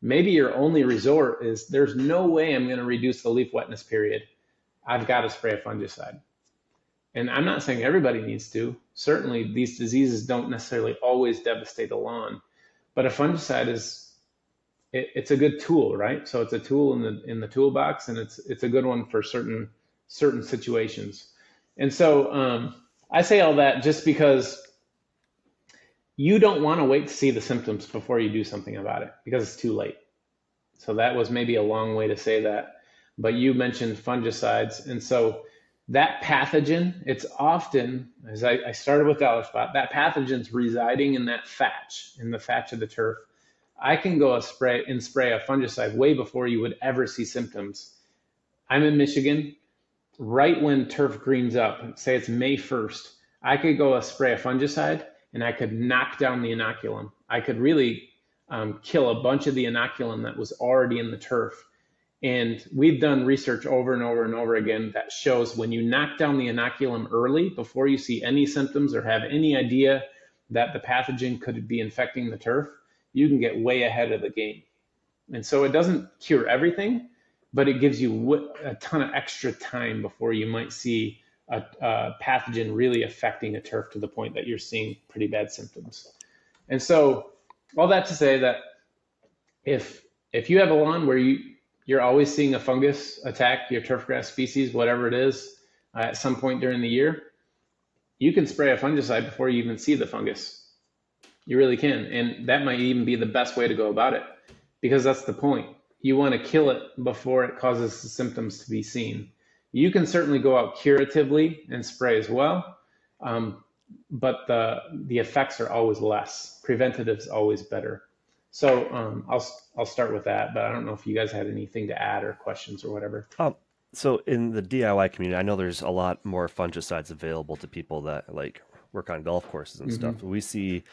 Maybe your only resort is there's no way I'm going to reduce the leaf wetness period. I've got to spray a fungicide. And I'm not saying everybody needs to. Certainly, these diseases don't necessarily always devastate the lawn, but a fungicide is it, it's a good tool, right? So it's a tool in the in the toolbox, and it's it's a good one for certain certain situations. And so um, I say all that just because you don't want to wait to see the symptoms before you do something about it because it's too late. So that was maybe a long way to say that. But you mentioned fungicides. And so that pathogen, it's often, as I, I started with dollar spot, that pathogen's residing in that thatch, in the thatch of the turf. I can go a spray and spray a fungicide way before you would ever see symptoms. I'm in Michigan right when turf greens up, say it's May 1st, I could go a spray a fungicide and I could knock down the inoculum. I could really um, kill a bunch of the inoculum that was already in the turf. And we've done research over and over and over again that shows when you knock down the inoculum early, before you see any symptoms or have any idea that the pathogen could be infecting the turf, you can get way ahead of the game. And so it doesn't cure everything, but it gives you a ton of extra time before you might see a, a, pathogen really affecting a turf to the point that you're seeing pretty bad symptoms. And so all that to say that if if you have a lawn where you you're always seeing a fungus attack your turfgrass species, whatever it is, uh, at some point during the year, you can spray a fungicide before you even see the fungus. You really can, and that might even be the best way to go about it, because that's the point. You want to kill it before it causes the symptoms to be seen. You can certainly go out curatively and spray as well, um, but the the effects are always less. Preventative is always better. So um, I'll I'll start with that, but I don't know if you guys had anything to add or questions or whatever. Um, so in the DIY community, I know there's a lot more fungicides available to people that like work on golf courses and mm-hmm. stuff. We see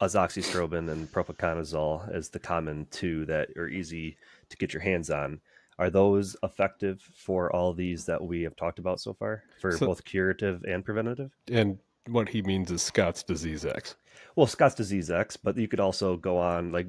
azoxystrobin and propiconazole as the common two that are easy to get your hands on. Are those effective for all these that we have talked about so far for so, both curative and preventative? And what he means is Scott's DiseaseEx. Well, Scott's DiseaseEx, but you could also go on like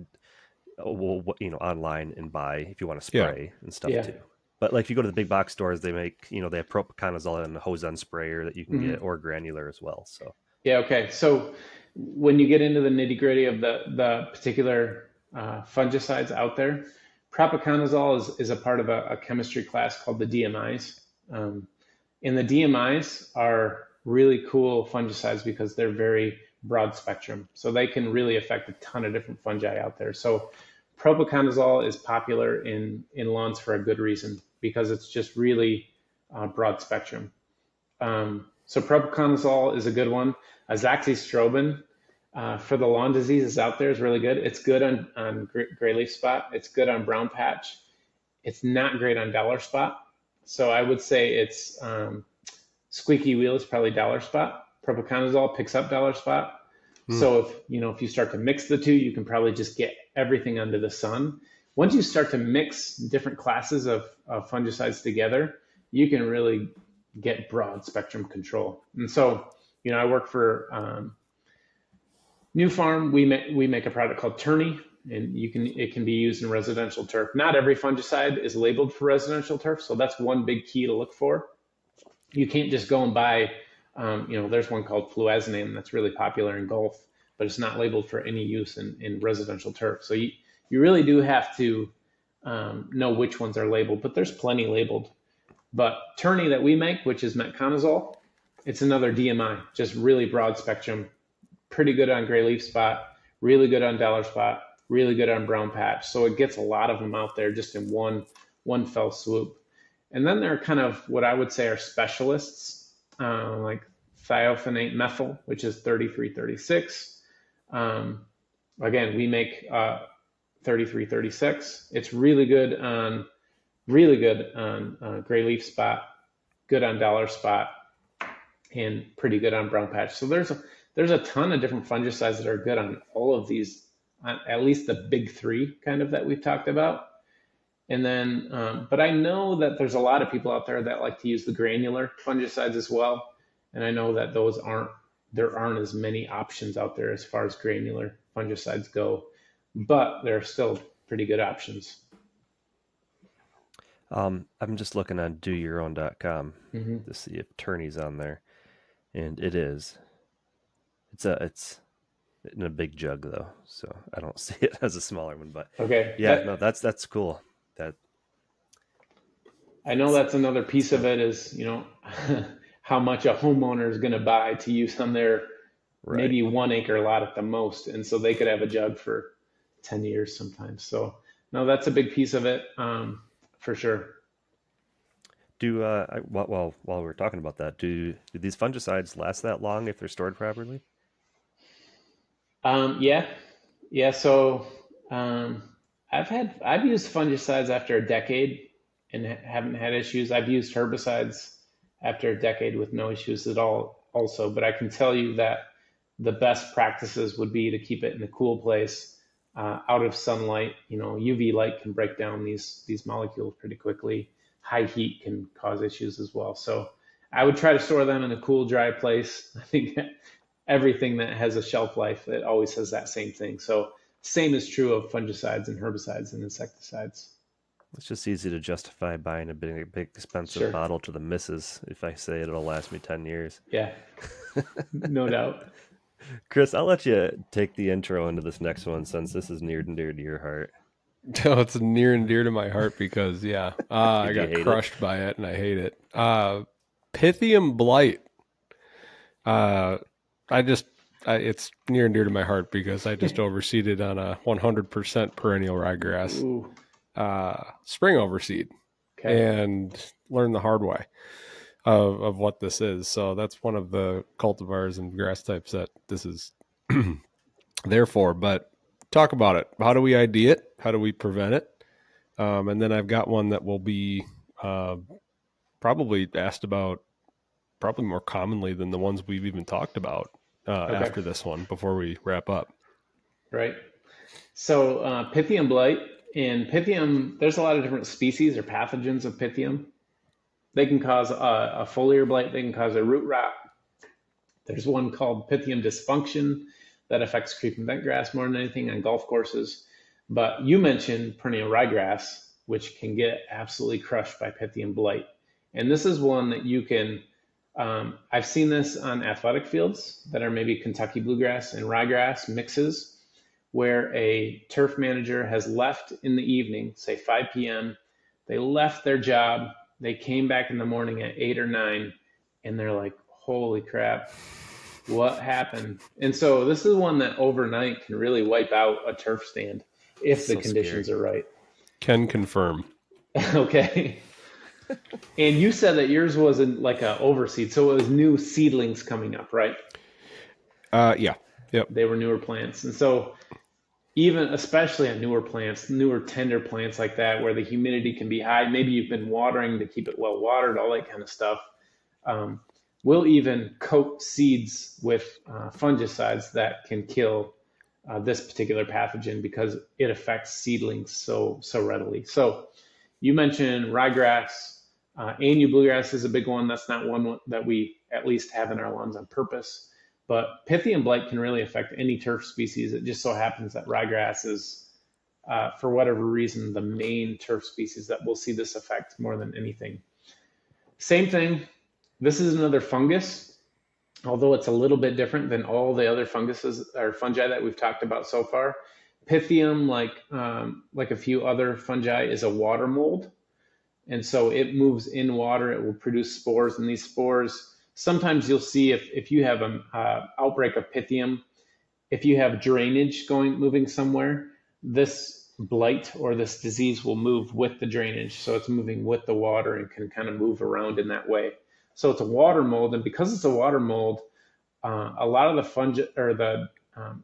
uh, well, you know, online and buy if you want to spray yeah. and stuff yeah. too. But like if you go to the big box stores, they make you know they have propiconazole and a Hozon sprayer that you can mm-hmm. get or granular as well. So yeah, okay. So when you get into the nitty gritty of the the particular uh, fungicides out there, propiconazole is, is a part of a, a chemistry class called the DMIs. Um, and the DMIs are really cool fungicides because they're very broad spectrum. So they can really affect a ton of different fungi out there. So propiconazole is popular in, in lawns for a good reason because it's just really uh, broad spectrum. Um, so propiconazole is a good one. Azoxystrobin uh, for the lawn diseases out there is really good. It's good on, on gray leaf spot. It's good on brown patch. It's not great on dollar spot. So I would say it's um, squeaky wheel is probably dollar spot. Propiconazole picks up dollar spot. Mm. So if you know if you start to mix the two, you can probably just get everything under the sun. Once you start to mix different classes of, of fungicides together, you can really get broad spectrum control. And so, you know, I work for um, Nufarm. We make we make a product called Tourney, and you can it can be used in residential turf. Not every fungicide is labeled for residential turf, so that's one big key to look for you can't just go and buy, um, you know, there's one called fluazinam that's really popular in golf, but it's not labeled for any use in, in residential turf. So you, you really do have to um, know which ones are labeled, but there's plenty labeled. But Tourney that we make, which is metconazole, it's another DMI, just really broad spectrum, pretty good on gray leaf spot, really good on dollar spot, really good on brown patch. So it gets a lot of them out there just in one one fell swoop. And then there are kind of what I would say are specialists, uh, like thiophanate methyl, which is 3336. Um, again, we make uh, 3336. It's really good on, really good on uh, gray leaf spot, good on dollar spot, and pretty good on brown patch. So there's a, there's a ton of different fungicides that are good on all of these, at least the big three kind of that we've talked about. And then, um, but I know that there's a lot of people out there that like to use the granular fungicides as well. And I know that those aren't, there aren't as many options out there as far as granular fungicides go, but there are still pretty good options. Um, I'm just looking on doyourown.com mm-hmm. to see if Tourney's on there, and it is. It's a it's in a big jug though, so I don't see it as a smaller one. But okay, yeah, no, that's that's cool that I know that's another piece of it is, you know, how much a homeowner is going to buy to use on their right. maybe one acre lot at the most. And so they could have a jug for 10 years sometimes. So, no, that's a big piece of it um, for sure. Do uh, I, while while we're talking about that, do do these fungicides last that long if they're stored properly? Um, yeah, yeah. So um, I've had I've used fungicides after a decade and haven't had issues. I've used herbicides after a decade with no issues at all also, but I can tell you that the best practices would be to keep it in a cool place, uh, out of sunlight. You know, UV light can break down these these molecules pretty quickly. High heat can cause issues as well. So I would try to store them in a cool, dry place. I think everything that has a shelf life, it always has that same thing. So same is true of fungicides and herbicides and insecticides. It's just easy to justify buying a big, big expensive sure. bottle to the missus if I say it'll last me 10 years. Yeah, no doubt. Chris, I'll let you take the intro into this next one since this is near and dear to your heart. No, it's near and dear to my heart because yeah, uh, I got crushed it? by it and I hate it. Uh, Pythium blight. Uh, I just I, it's near and dear to my heart because I just overseeded on a 100% perennial ryegrass, uh, spring overseed, okay. and learned the hard way of, of what this is. So that's one of the cultivars and grass types that this is there for. But talk about it. How do we ID it? How do we prevent it? Um, and then I've got one that will be uh, probably asked about probably more commonly than the ones we've even talked about uh, okay. after this one before we wrap up. Right. So uh, Pythium blight in Pythium, there's a lot of different species or pathogens of Pythium. They can cause a, a foliar blight. They can cause a root rot. There's one called Pythium dysfunction that affects creeping bentgrass more than anything on golf courses. But you mentioned perennial ryegrass, which can get absolutely crushed by Pythium blight. And this is one that you can, um, I've seen this on athletic fields that are maybe Kentucky bluegrass and ryegrass mixes, where a turf manager has left in the evening, say 5 p.m., they left their job, they came back in the morning at 8 or 9, and they're like, holy crap, what happened? And so this is one that overnight can really wipe out a turf stand if so the conditions scary. are right. Can confirm. okay. and you said that yours wasn't like a overseed, so it was new seedlings coming up, right? Uh, yeah. Yep. They were newer plants, and so even especially on newer plants, newer tender plants like that, where the humidity can be high. Maybe you've been watering to keep it well watered, all that kind of stuff. Um, we'll even coat seeds with uh, fungicides that can kill uh, this particular pathogen because it affects seedlings so so readily. So you mentioned ryegrass, uh, Annu bluegrass is a big one. That's not one that we at least have in our lawns on purpose. But Pythium blight can really affect any turf species. It just so happens that ryegrass is, uh, for whatever reason, the main turf species that will see this effect more than anything. Same thing this is another fungus, although it's a little bit different than all the other funguses or fungi that we've talked about so far. Pythium, like um, like a few other fungi, is a water mold, and so it moves in water. It will produce spores, and these spores sometimes you'll see if if you have an uh, outbreak of Pythium, if you have drainage going moving somewhere, this blight or this disease will move with the drainage. So it's moving with the water and can kind of move around in that way. So it's a water mold, and because it's a water mold, uh, a lot of the fungi or the um,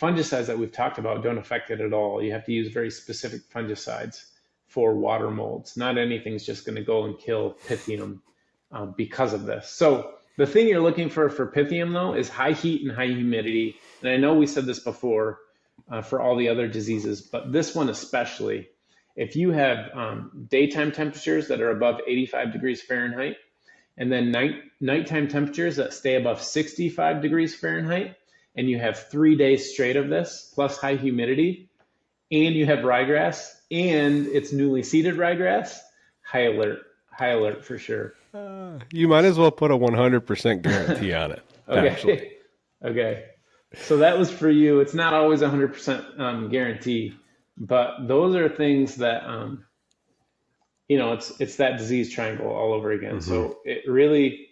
fungicides that we've talked about don't affect it at all. You have to use very specific fungicides for water molds. Not anything's just going to go and kill Pythium uh, because of this. So the thing you're looking for for Pythium though is high heat and high humidity. And I know we said this before uh, for all the other diseases, but this one especially if you have um, daytime temperatures that are above 85 degrees Fahrenheit, and then night nighttime temperatures that stay above 65 degrees Fahrenheit, and you have three days straight of this plus high humidity, and you have ryegrass and it's newly seeded ryegrass, high alert, high alert for sure. Uh, you might as well put a 100% guarantee on it. okay. Actually. Okay. So that was for you. It's not always 100% um, guarantee but those are things that um, you know it's it's that disease triangle all over again. Mm-hmm. So it really,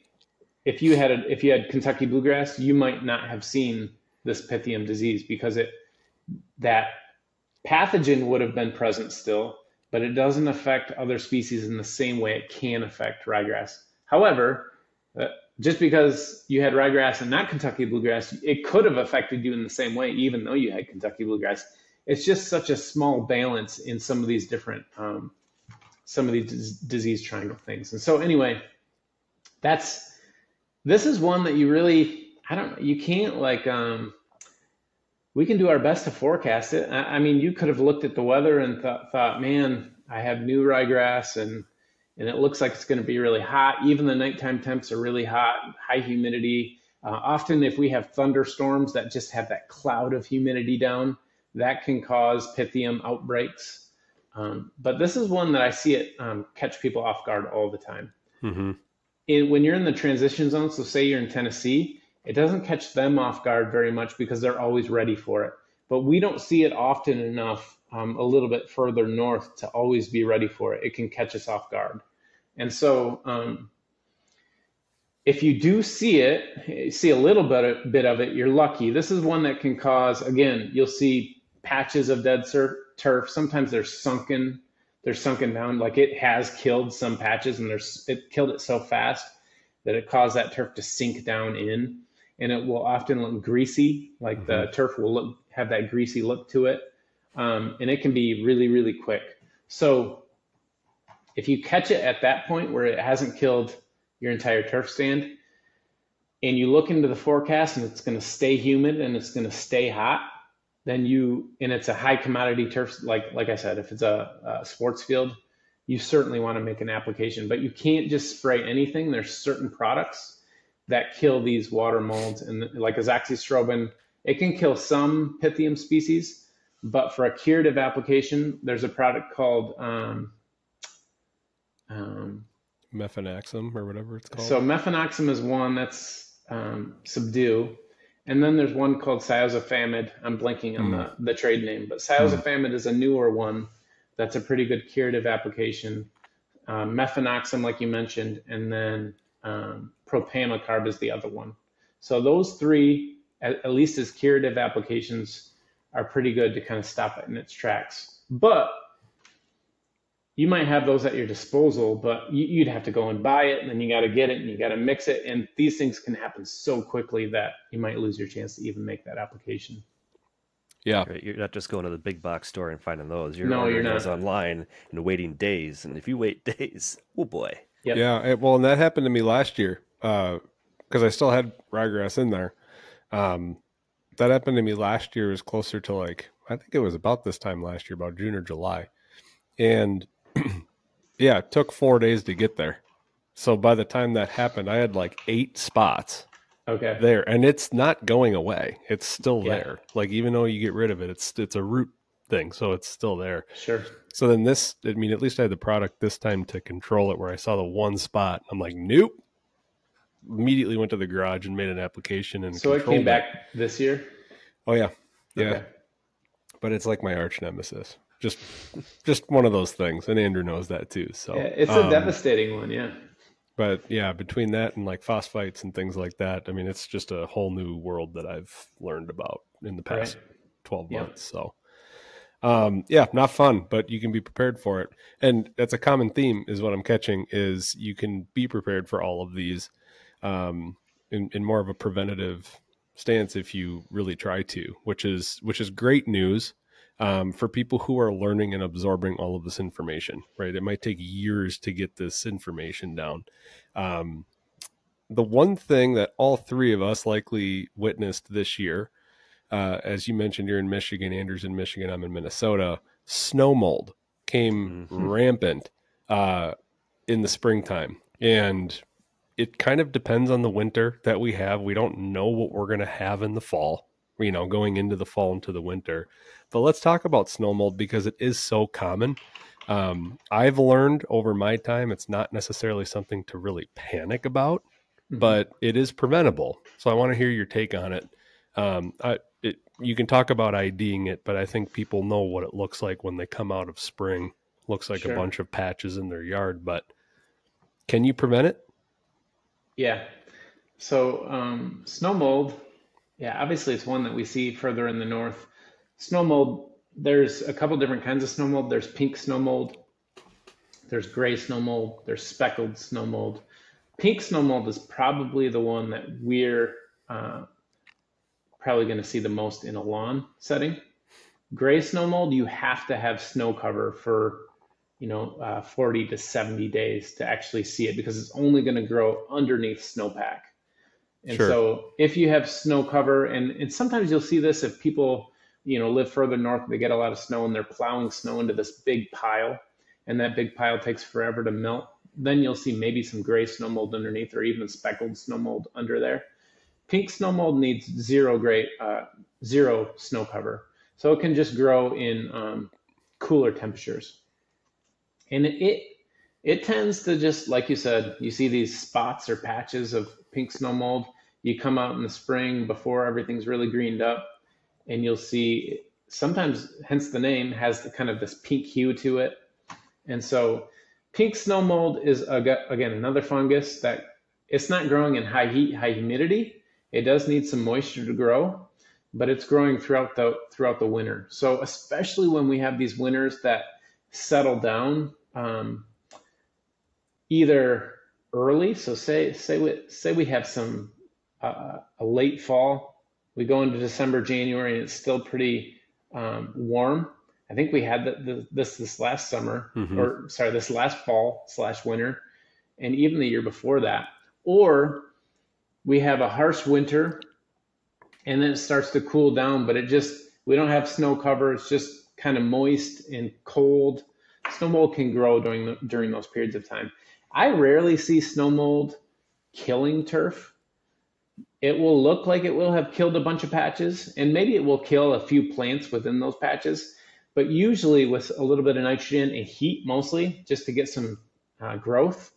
if you had a, if you had Kentucky bluegrass, you might not have seen this Pythium disease because it that pathogen would have been present still, but it doesn't affect other species in the same way it can affect ryegrass. However, uh, just because you had ryegrass and not Kentucky bluegrass, it could have affected you in the same way, even though you had Kentucky bluegrass it's just such a small balance in some of these different um, some of these disease triangle things. And so anyway, that's this is one that you really I don't you can't like um, we can do our best to forecast it. I, I mean, you could have looked at the weather and thought, thought, man, I have new ryegrass and and it looks like it's going to be really hot. Even the nighttime temps are really hot, high humidity. Uh, often, if we have thunderstorms that just have that cloud of humidity down, that can cause pythium outbreaks. Um, but this is one that I see it um, catch people off guard all the time. Mm-hmm. And when you're in the transition zone, so say you're in Tennessee it doesn't catch them off guard very much because they're always ready for it. But we don't see it often enough um, a little bit further north to always be ready for it. It can catch us off guard. And so, um, if you do see it, see a little bit, bit of it, you're lucky. This is one that can cause, again, you'll see patches of dead surf, turf. Sometimes they're sunken, they're sunken down. Like it has killed some patches and there's, it killed it so fast that it caused that turf to sink down in. And it will often look greasy, like mm-hmm. the turf will look, have that greasy look to it. Um, and it can be really, really quick. So if you catch it at that point where it hasn't killed your entire turf stand, and you look into the forecast and it's going to stay humid and it's going to stay hot, then you and it's a high commodity turf. Like like I said, if it's a, a sports field, you certainly want to make an application. But you can't just spray anything. There's certain products that kill these water molds, and like azoxystrobin, it can kill some Pythium species, but for a curative application, there's a product called um, um, or whatever it's called. So mefenoxam is one that's um, subdue, and then there's one called cyazofamid. I'm blanking on mm. the, the trade name, but cyazofamid mm. is a newer one that's a pretty good curative application. Um, like you mentioned, and then um, propamocarb is the other one. So those three, at, at least as curative applications, are pretty good to kind of stop it in its tracks. But you might have those at your disposal, but you, would have to go and buy it, and then you got to get it, and you got to mix it, and these things can happen so quickly that you might lose your chance to even make that application. Yeah, right. you're not just going to the big box store and finding those. You're no, you're not online and waiting days, and if you wait days, oh boy. Yep. Yeah, well, and that happened to me last year because uh, I still had ryegrass in there. Um, that happened to me last year. Was closer to like I think it was about this time last year, about June or July, and yeah, it took four days to get there. So by the time that happened, I had like eight spots. Okay. There, and it's not going away. It's still yeah. there. Like even though you get rid of it, it's it's a root thing, so it's still there. Sure. So then this, I mean, at least I had the product this time to control it. Where I saw the one spot, I'm like, nope. Immediately went to the garage and made an application, and so it came back this year. Oh yeah, yeah. Okay. But it's like my arch nemesis just just one of those things, and Andrew knows that too. So yeah, it's a um, devastating one, yeah. But yeah, between that and like phosphites and things like that, I mean, it's just a whole new world that I've learned about in the past right. twelve months. So um, yeah, not fun, but you can be prepared for it, and that's a common theme. Is what I'm catching is you can be prepared for all of these um, in, in more of a preventative stance if you really try to, which is which is great news um, for people who are learning and absorbing all of this information, right? It might take years to get this information down. Um, the one thing that all three of us likely witnessed this year, uh, as you mentioned, you're in Michigan, Andrew's in Michigan, I'm in Minnesota, snow mold came mm-hmm. rampant uh, in the springtime. And it kind of depends on the winter that we have. We don't know what we're going to have in the fall, you know, going into the fall into the winter. But let's talk about snow mold because it is so common. Um, I've learned over my time it's not necessarily something to really panic about, mm-hmm. but it is preventable. So I want to hear your take on it. Um, I, it. You can talk about IDing it, but I think people know what it looks like when they come out of spring. Looks like sure. a bunch of patches in their yard, but can you prevent it? Yeah. So um, snow mold, yeah, obviously it's one that we see further in the north snow mold, there's a couple different kinds of snow mold. There's pink snow mold, there's gray snow mold, there's speckled snow mold. Pink snow mold is probably the one that we're uh, probably going to see the most in a lawn setting. Gray snow mold, you have to have snow cover for you know uh, 40 to 70 days to actually see it because it's only going to grow underneath snowpack. And sure. so if you have snow cover, and, and sometimes you'll see this if people you know live further north they get a lot of snow and they're plowing snow into this big pile and that big pile takes forever to melt then you'll see maybe some gray snow mold underneath or even speckled snow mold under there pink snow mold needs zero gray uh, zero snow cover so it can just grow in um, cooler temperatures and it, it tends to just like you said you see these spots or patches of pink snow mold you come out in the spring before everything's really greened up, and you'll see sometimes, hence the name, has the kind of this pink hue to it. And so, pink snow mold is again another fungus that it's not growing in high heat, high humidity. It does need some moisture to grow, but it's growing throughout the throughout the winter. So especially when we have these winters that settle down, um, either early. So say say we say we have some uh, a late fall. We go into December, January, and it's still pretty um, warm. I think we had the, the, this this last summer, mm-hmm. or sorry, this last fall slash winter, and even the year before that. Or we have a harsh winter, and then it starts to cool down, but it just we don't have snow cover. It's just kind of moist and cold. Snow mold can grow during the, during those periods of time. I rarely see snow mold killing turf. It will look like it will have killed a bunch of patches, and maybe it will kill a few plants within those patches. But usually, with a little bit of nitrogen and heat, mostly just to get some uh, growth,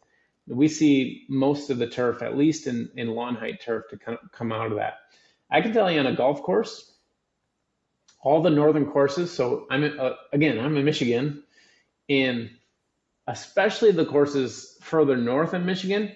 we see most of the turf, at least in, in lawn height turf, to come, come out of that. I can tell you on a golf course, all the northern courses. So I'm uh, again, I'm in Michigan, and especially the courses further north in Michigan,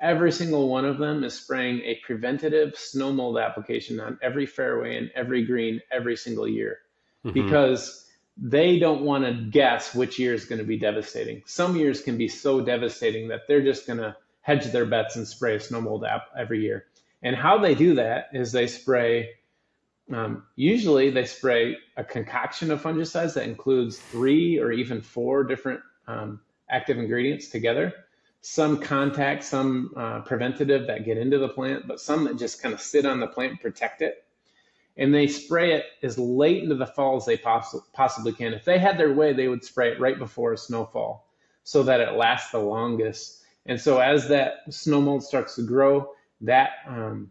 every single one of them is spraying a preventative snow mold application on every fairway and every green every single year mm-hmm. because they don't want to guess which year is going to be devastating. Some years can be so devastating that they're just going to hedge their bets and spray a snow mold app every year. And how they do that is they spray, um, usually they spray a concoction of fungicides that includes three or even four different um, active ingredients together. Some contact, some uh, preventative that get into the plant, but some that just kind of sit on the plant and protect it. And they spray it as late into the fall as they poss- possibly can. If they had their way, they would spray it right before a snowfall so that it lasts the longest. And so as that snow mold starts to grow, that um,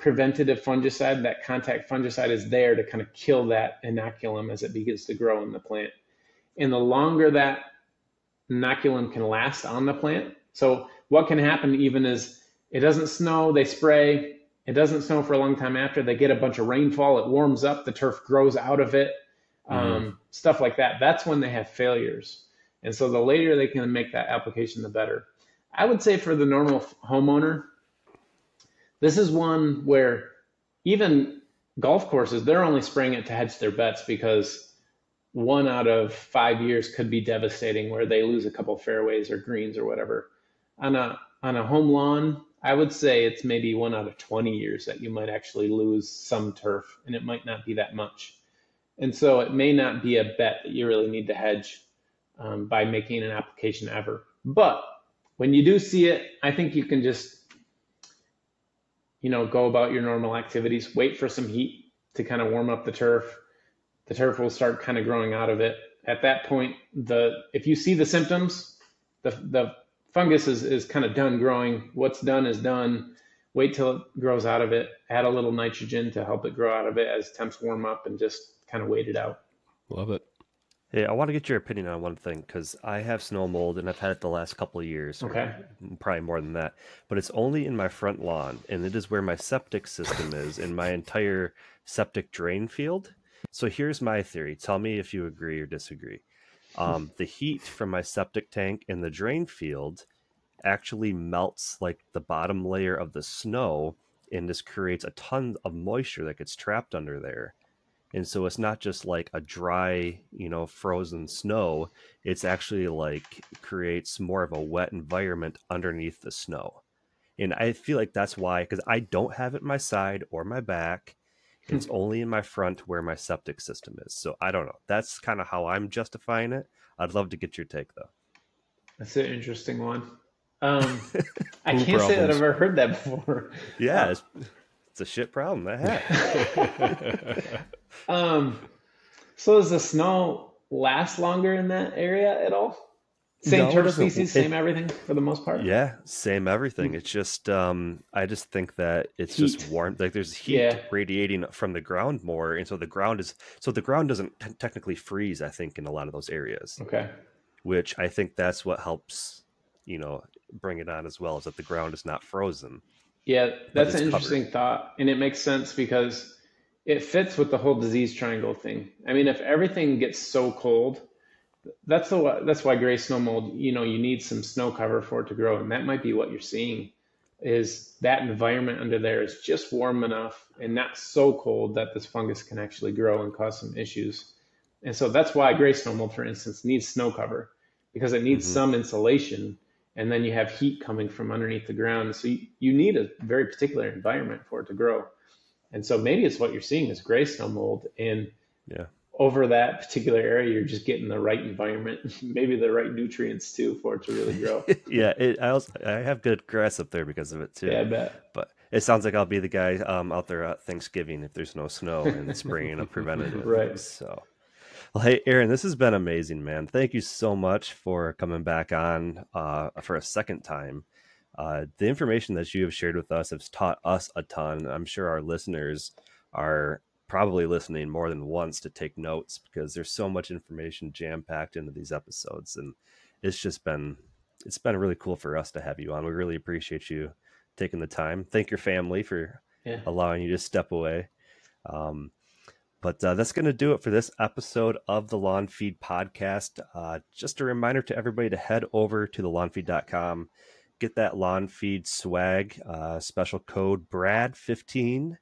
preventative fungicide, that contact fungicide is there to kind of kill that inoculum as it begins to grow in the plant. And the longer that inoculum can last on the plant. So what can happen even is it doesn't snow, they spray, it doesn't snow for a long time after, they get a bunch of rainfall, it warms up, the turf grows out of it, mm-hmm. um, stuff like that. That's when they have failures. And so the later they can make that application, the better. I would say for the normal homeowner, this is one where even golf courses, they're only spraying it to hedge their bets because one out of five years could be devastating where they lose a couple fairways or greens or whatever. On a on a home lawn, I would say it's maybe one out of 20 years that you might actually lose some turf, and it might not be that much. And so it may not be a bet that you really need to hedge um, by making an application ever. But when you do see it, I think you can just, you know, go about your normal activities, wait for some heat to kind of warm up the turf, the turf will start kind of growing out of it. At that point, the if you see the symptoms, the the fungus is, is kind of done growing. What's done is done. Wait till it grows out of it. Add a little nitrogen to help it grow out of it as temps warm up, and just kind of wait it out. Love it. Hey, I want to get your opinion on one thing because I have snow mold and I've had it the last couple of years. Okay. Probably more than that. But it's only in my front lawn and it is where my septic system is in my entire septic drain field. So here's my theory. Tell me if you agree or disagree. Um, the heat from my septic tank in the drain field actually melts like the bottom layer of the snow and this creates a ton of moisture that gets trapped under there. And so it's not just like a dry, you know, frozen snow. It's actually like creates more of a wet environment underneath the snow. And I feel like that's why, because I don't have it in my side or my back. It's hmm. only in my front where my septic system is. So I don't know. That's kind of how I'm justifying it. I'd love to get your take though. That's an interesting one. Um, I can't problems. say that I've ever heard that before. Yeah, uh, it's, it's, a shit problem. That um, so does the snow last longer in that area at all? Same no, turtle species, same everything for the most part. Yeah, same everything. It's just um I just think that it's heat. just warm. Like there's heat yeah. radiating from the ground more, and so the ground is so the ground doesn't t- technically freeze. I think in a lot of those areas. Okay. Which I think that's what helps, you know, bring it on as well is that the ground is not frozen. Yeah, that's an interesting covered. thought, and it makes sense because it fits with the whole disease triangle thing. I mean, if everything gets so cold, that's the that's why gray snow mold. You know, you need some snow cover for it to grow, and that might be what you're seeing. Is that environment under there is just warm enough and not so cold that this fungus can actually grow and cause some issues. And so that's why gray snow mold, for instance, needs snow cover because it needs mm-hmm. some insulation and then you have heat coming from underneath the ground. So you, you need a very particular environment for it to grow. And so maybe it's what you're seeing is gray snow mold. And yeah. over that particular area, you're just getting the right environment, maybe the right nutrients too for it to really grow. yeah, it, I also I have good grass up there because of it too. Yeah, I bet. But it sounds like I'll be the guy um, out there at Thanksgiving if there's no snow and spraying a preventative. right. So well, hey, Aaron, this has been amazing, man. Thank you so much for coming back on uh, for a second time. Uh, the information that you have shared with us has taught us a ton. I'm sure our listeners are probably listening more than once to take notes because there's so much information jam packed into these episodes, and it's just been it's been really cool for us to have you on. We really appreciate you taking the time. Thank your family for yeah. allowing you to step away. Um, but uh, that's going to do it for this episode of the Lawn Feed podcast. Uh, just a reminder to everybody to head over to the thelawnfeed.com, get that Lawn Feed swag, uh, special code BRAD15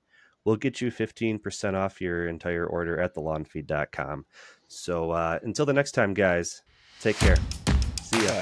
will get you 15% off your entire order at thelawnfeed.com. So uh, until the next time, guys, take care. See ya.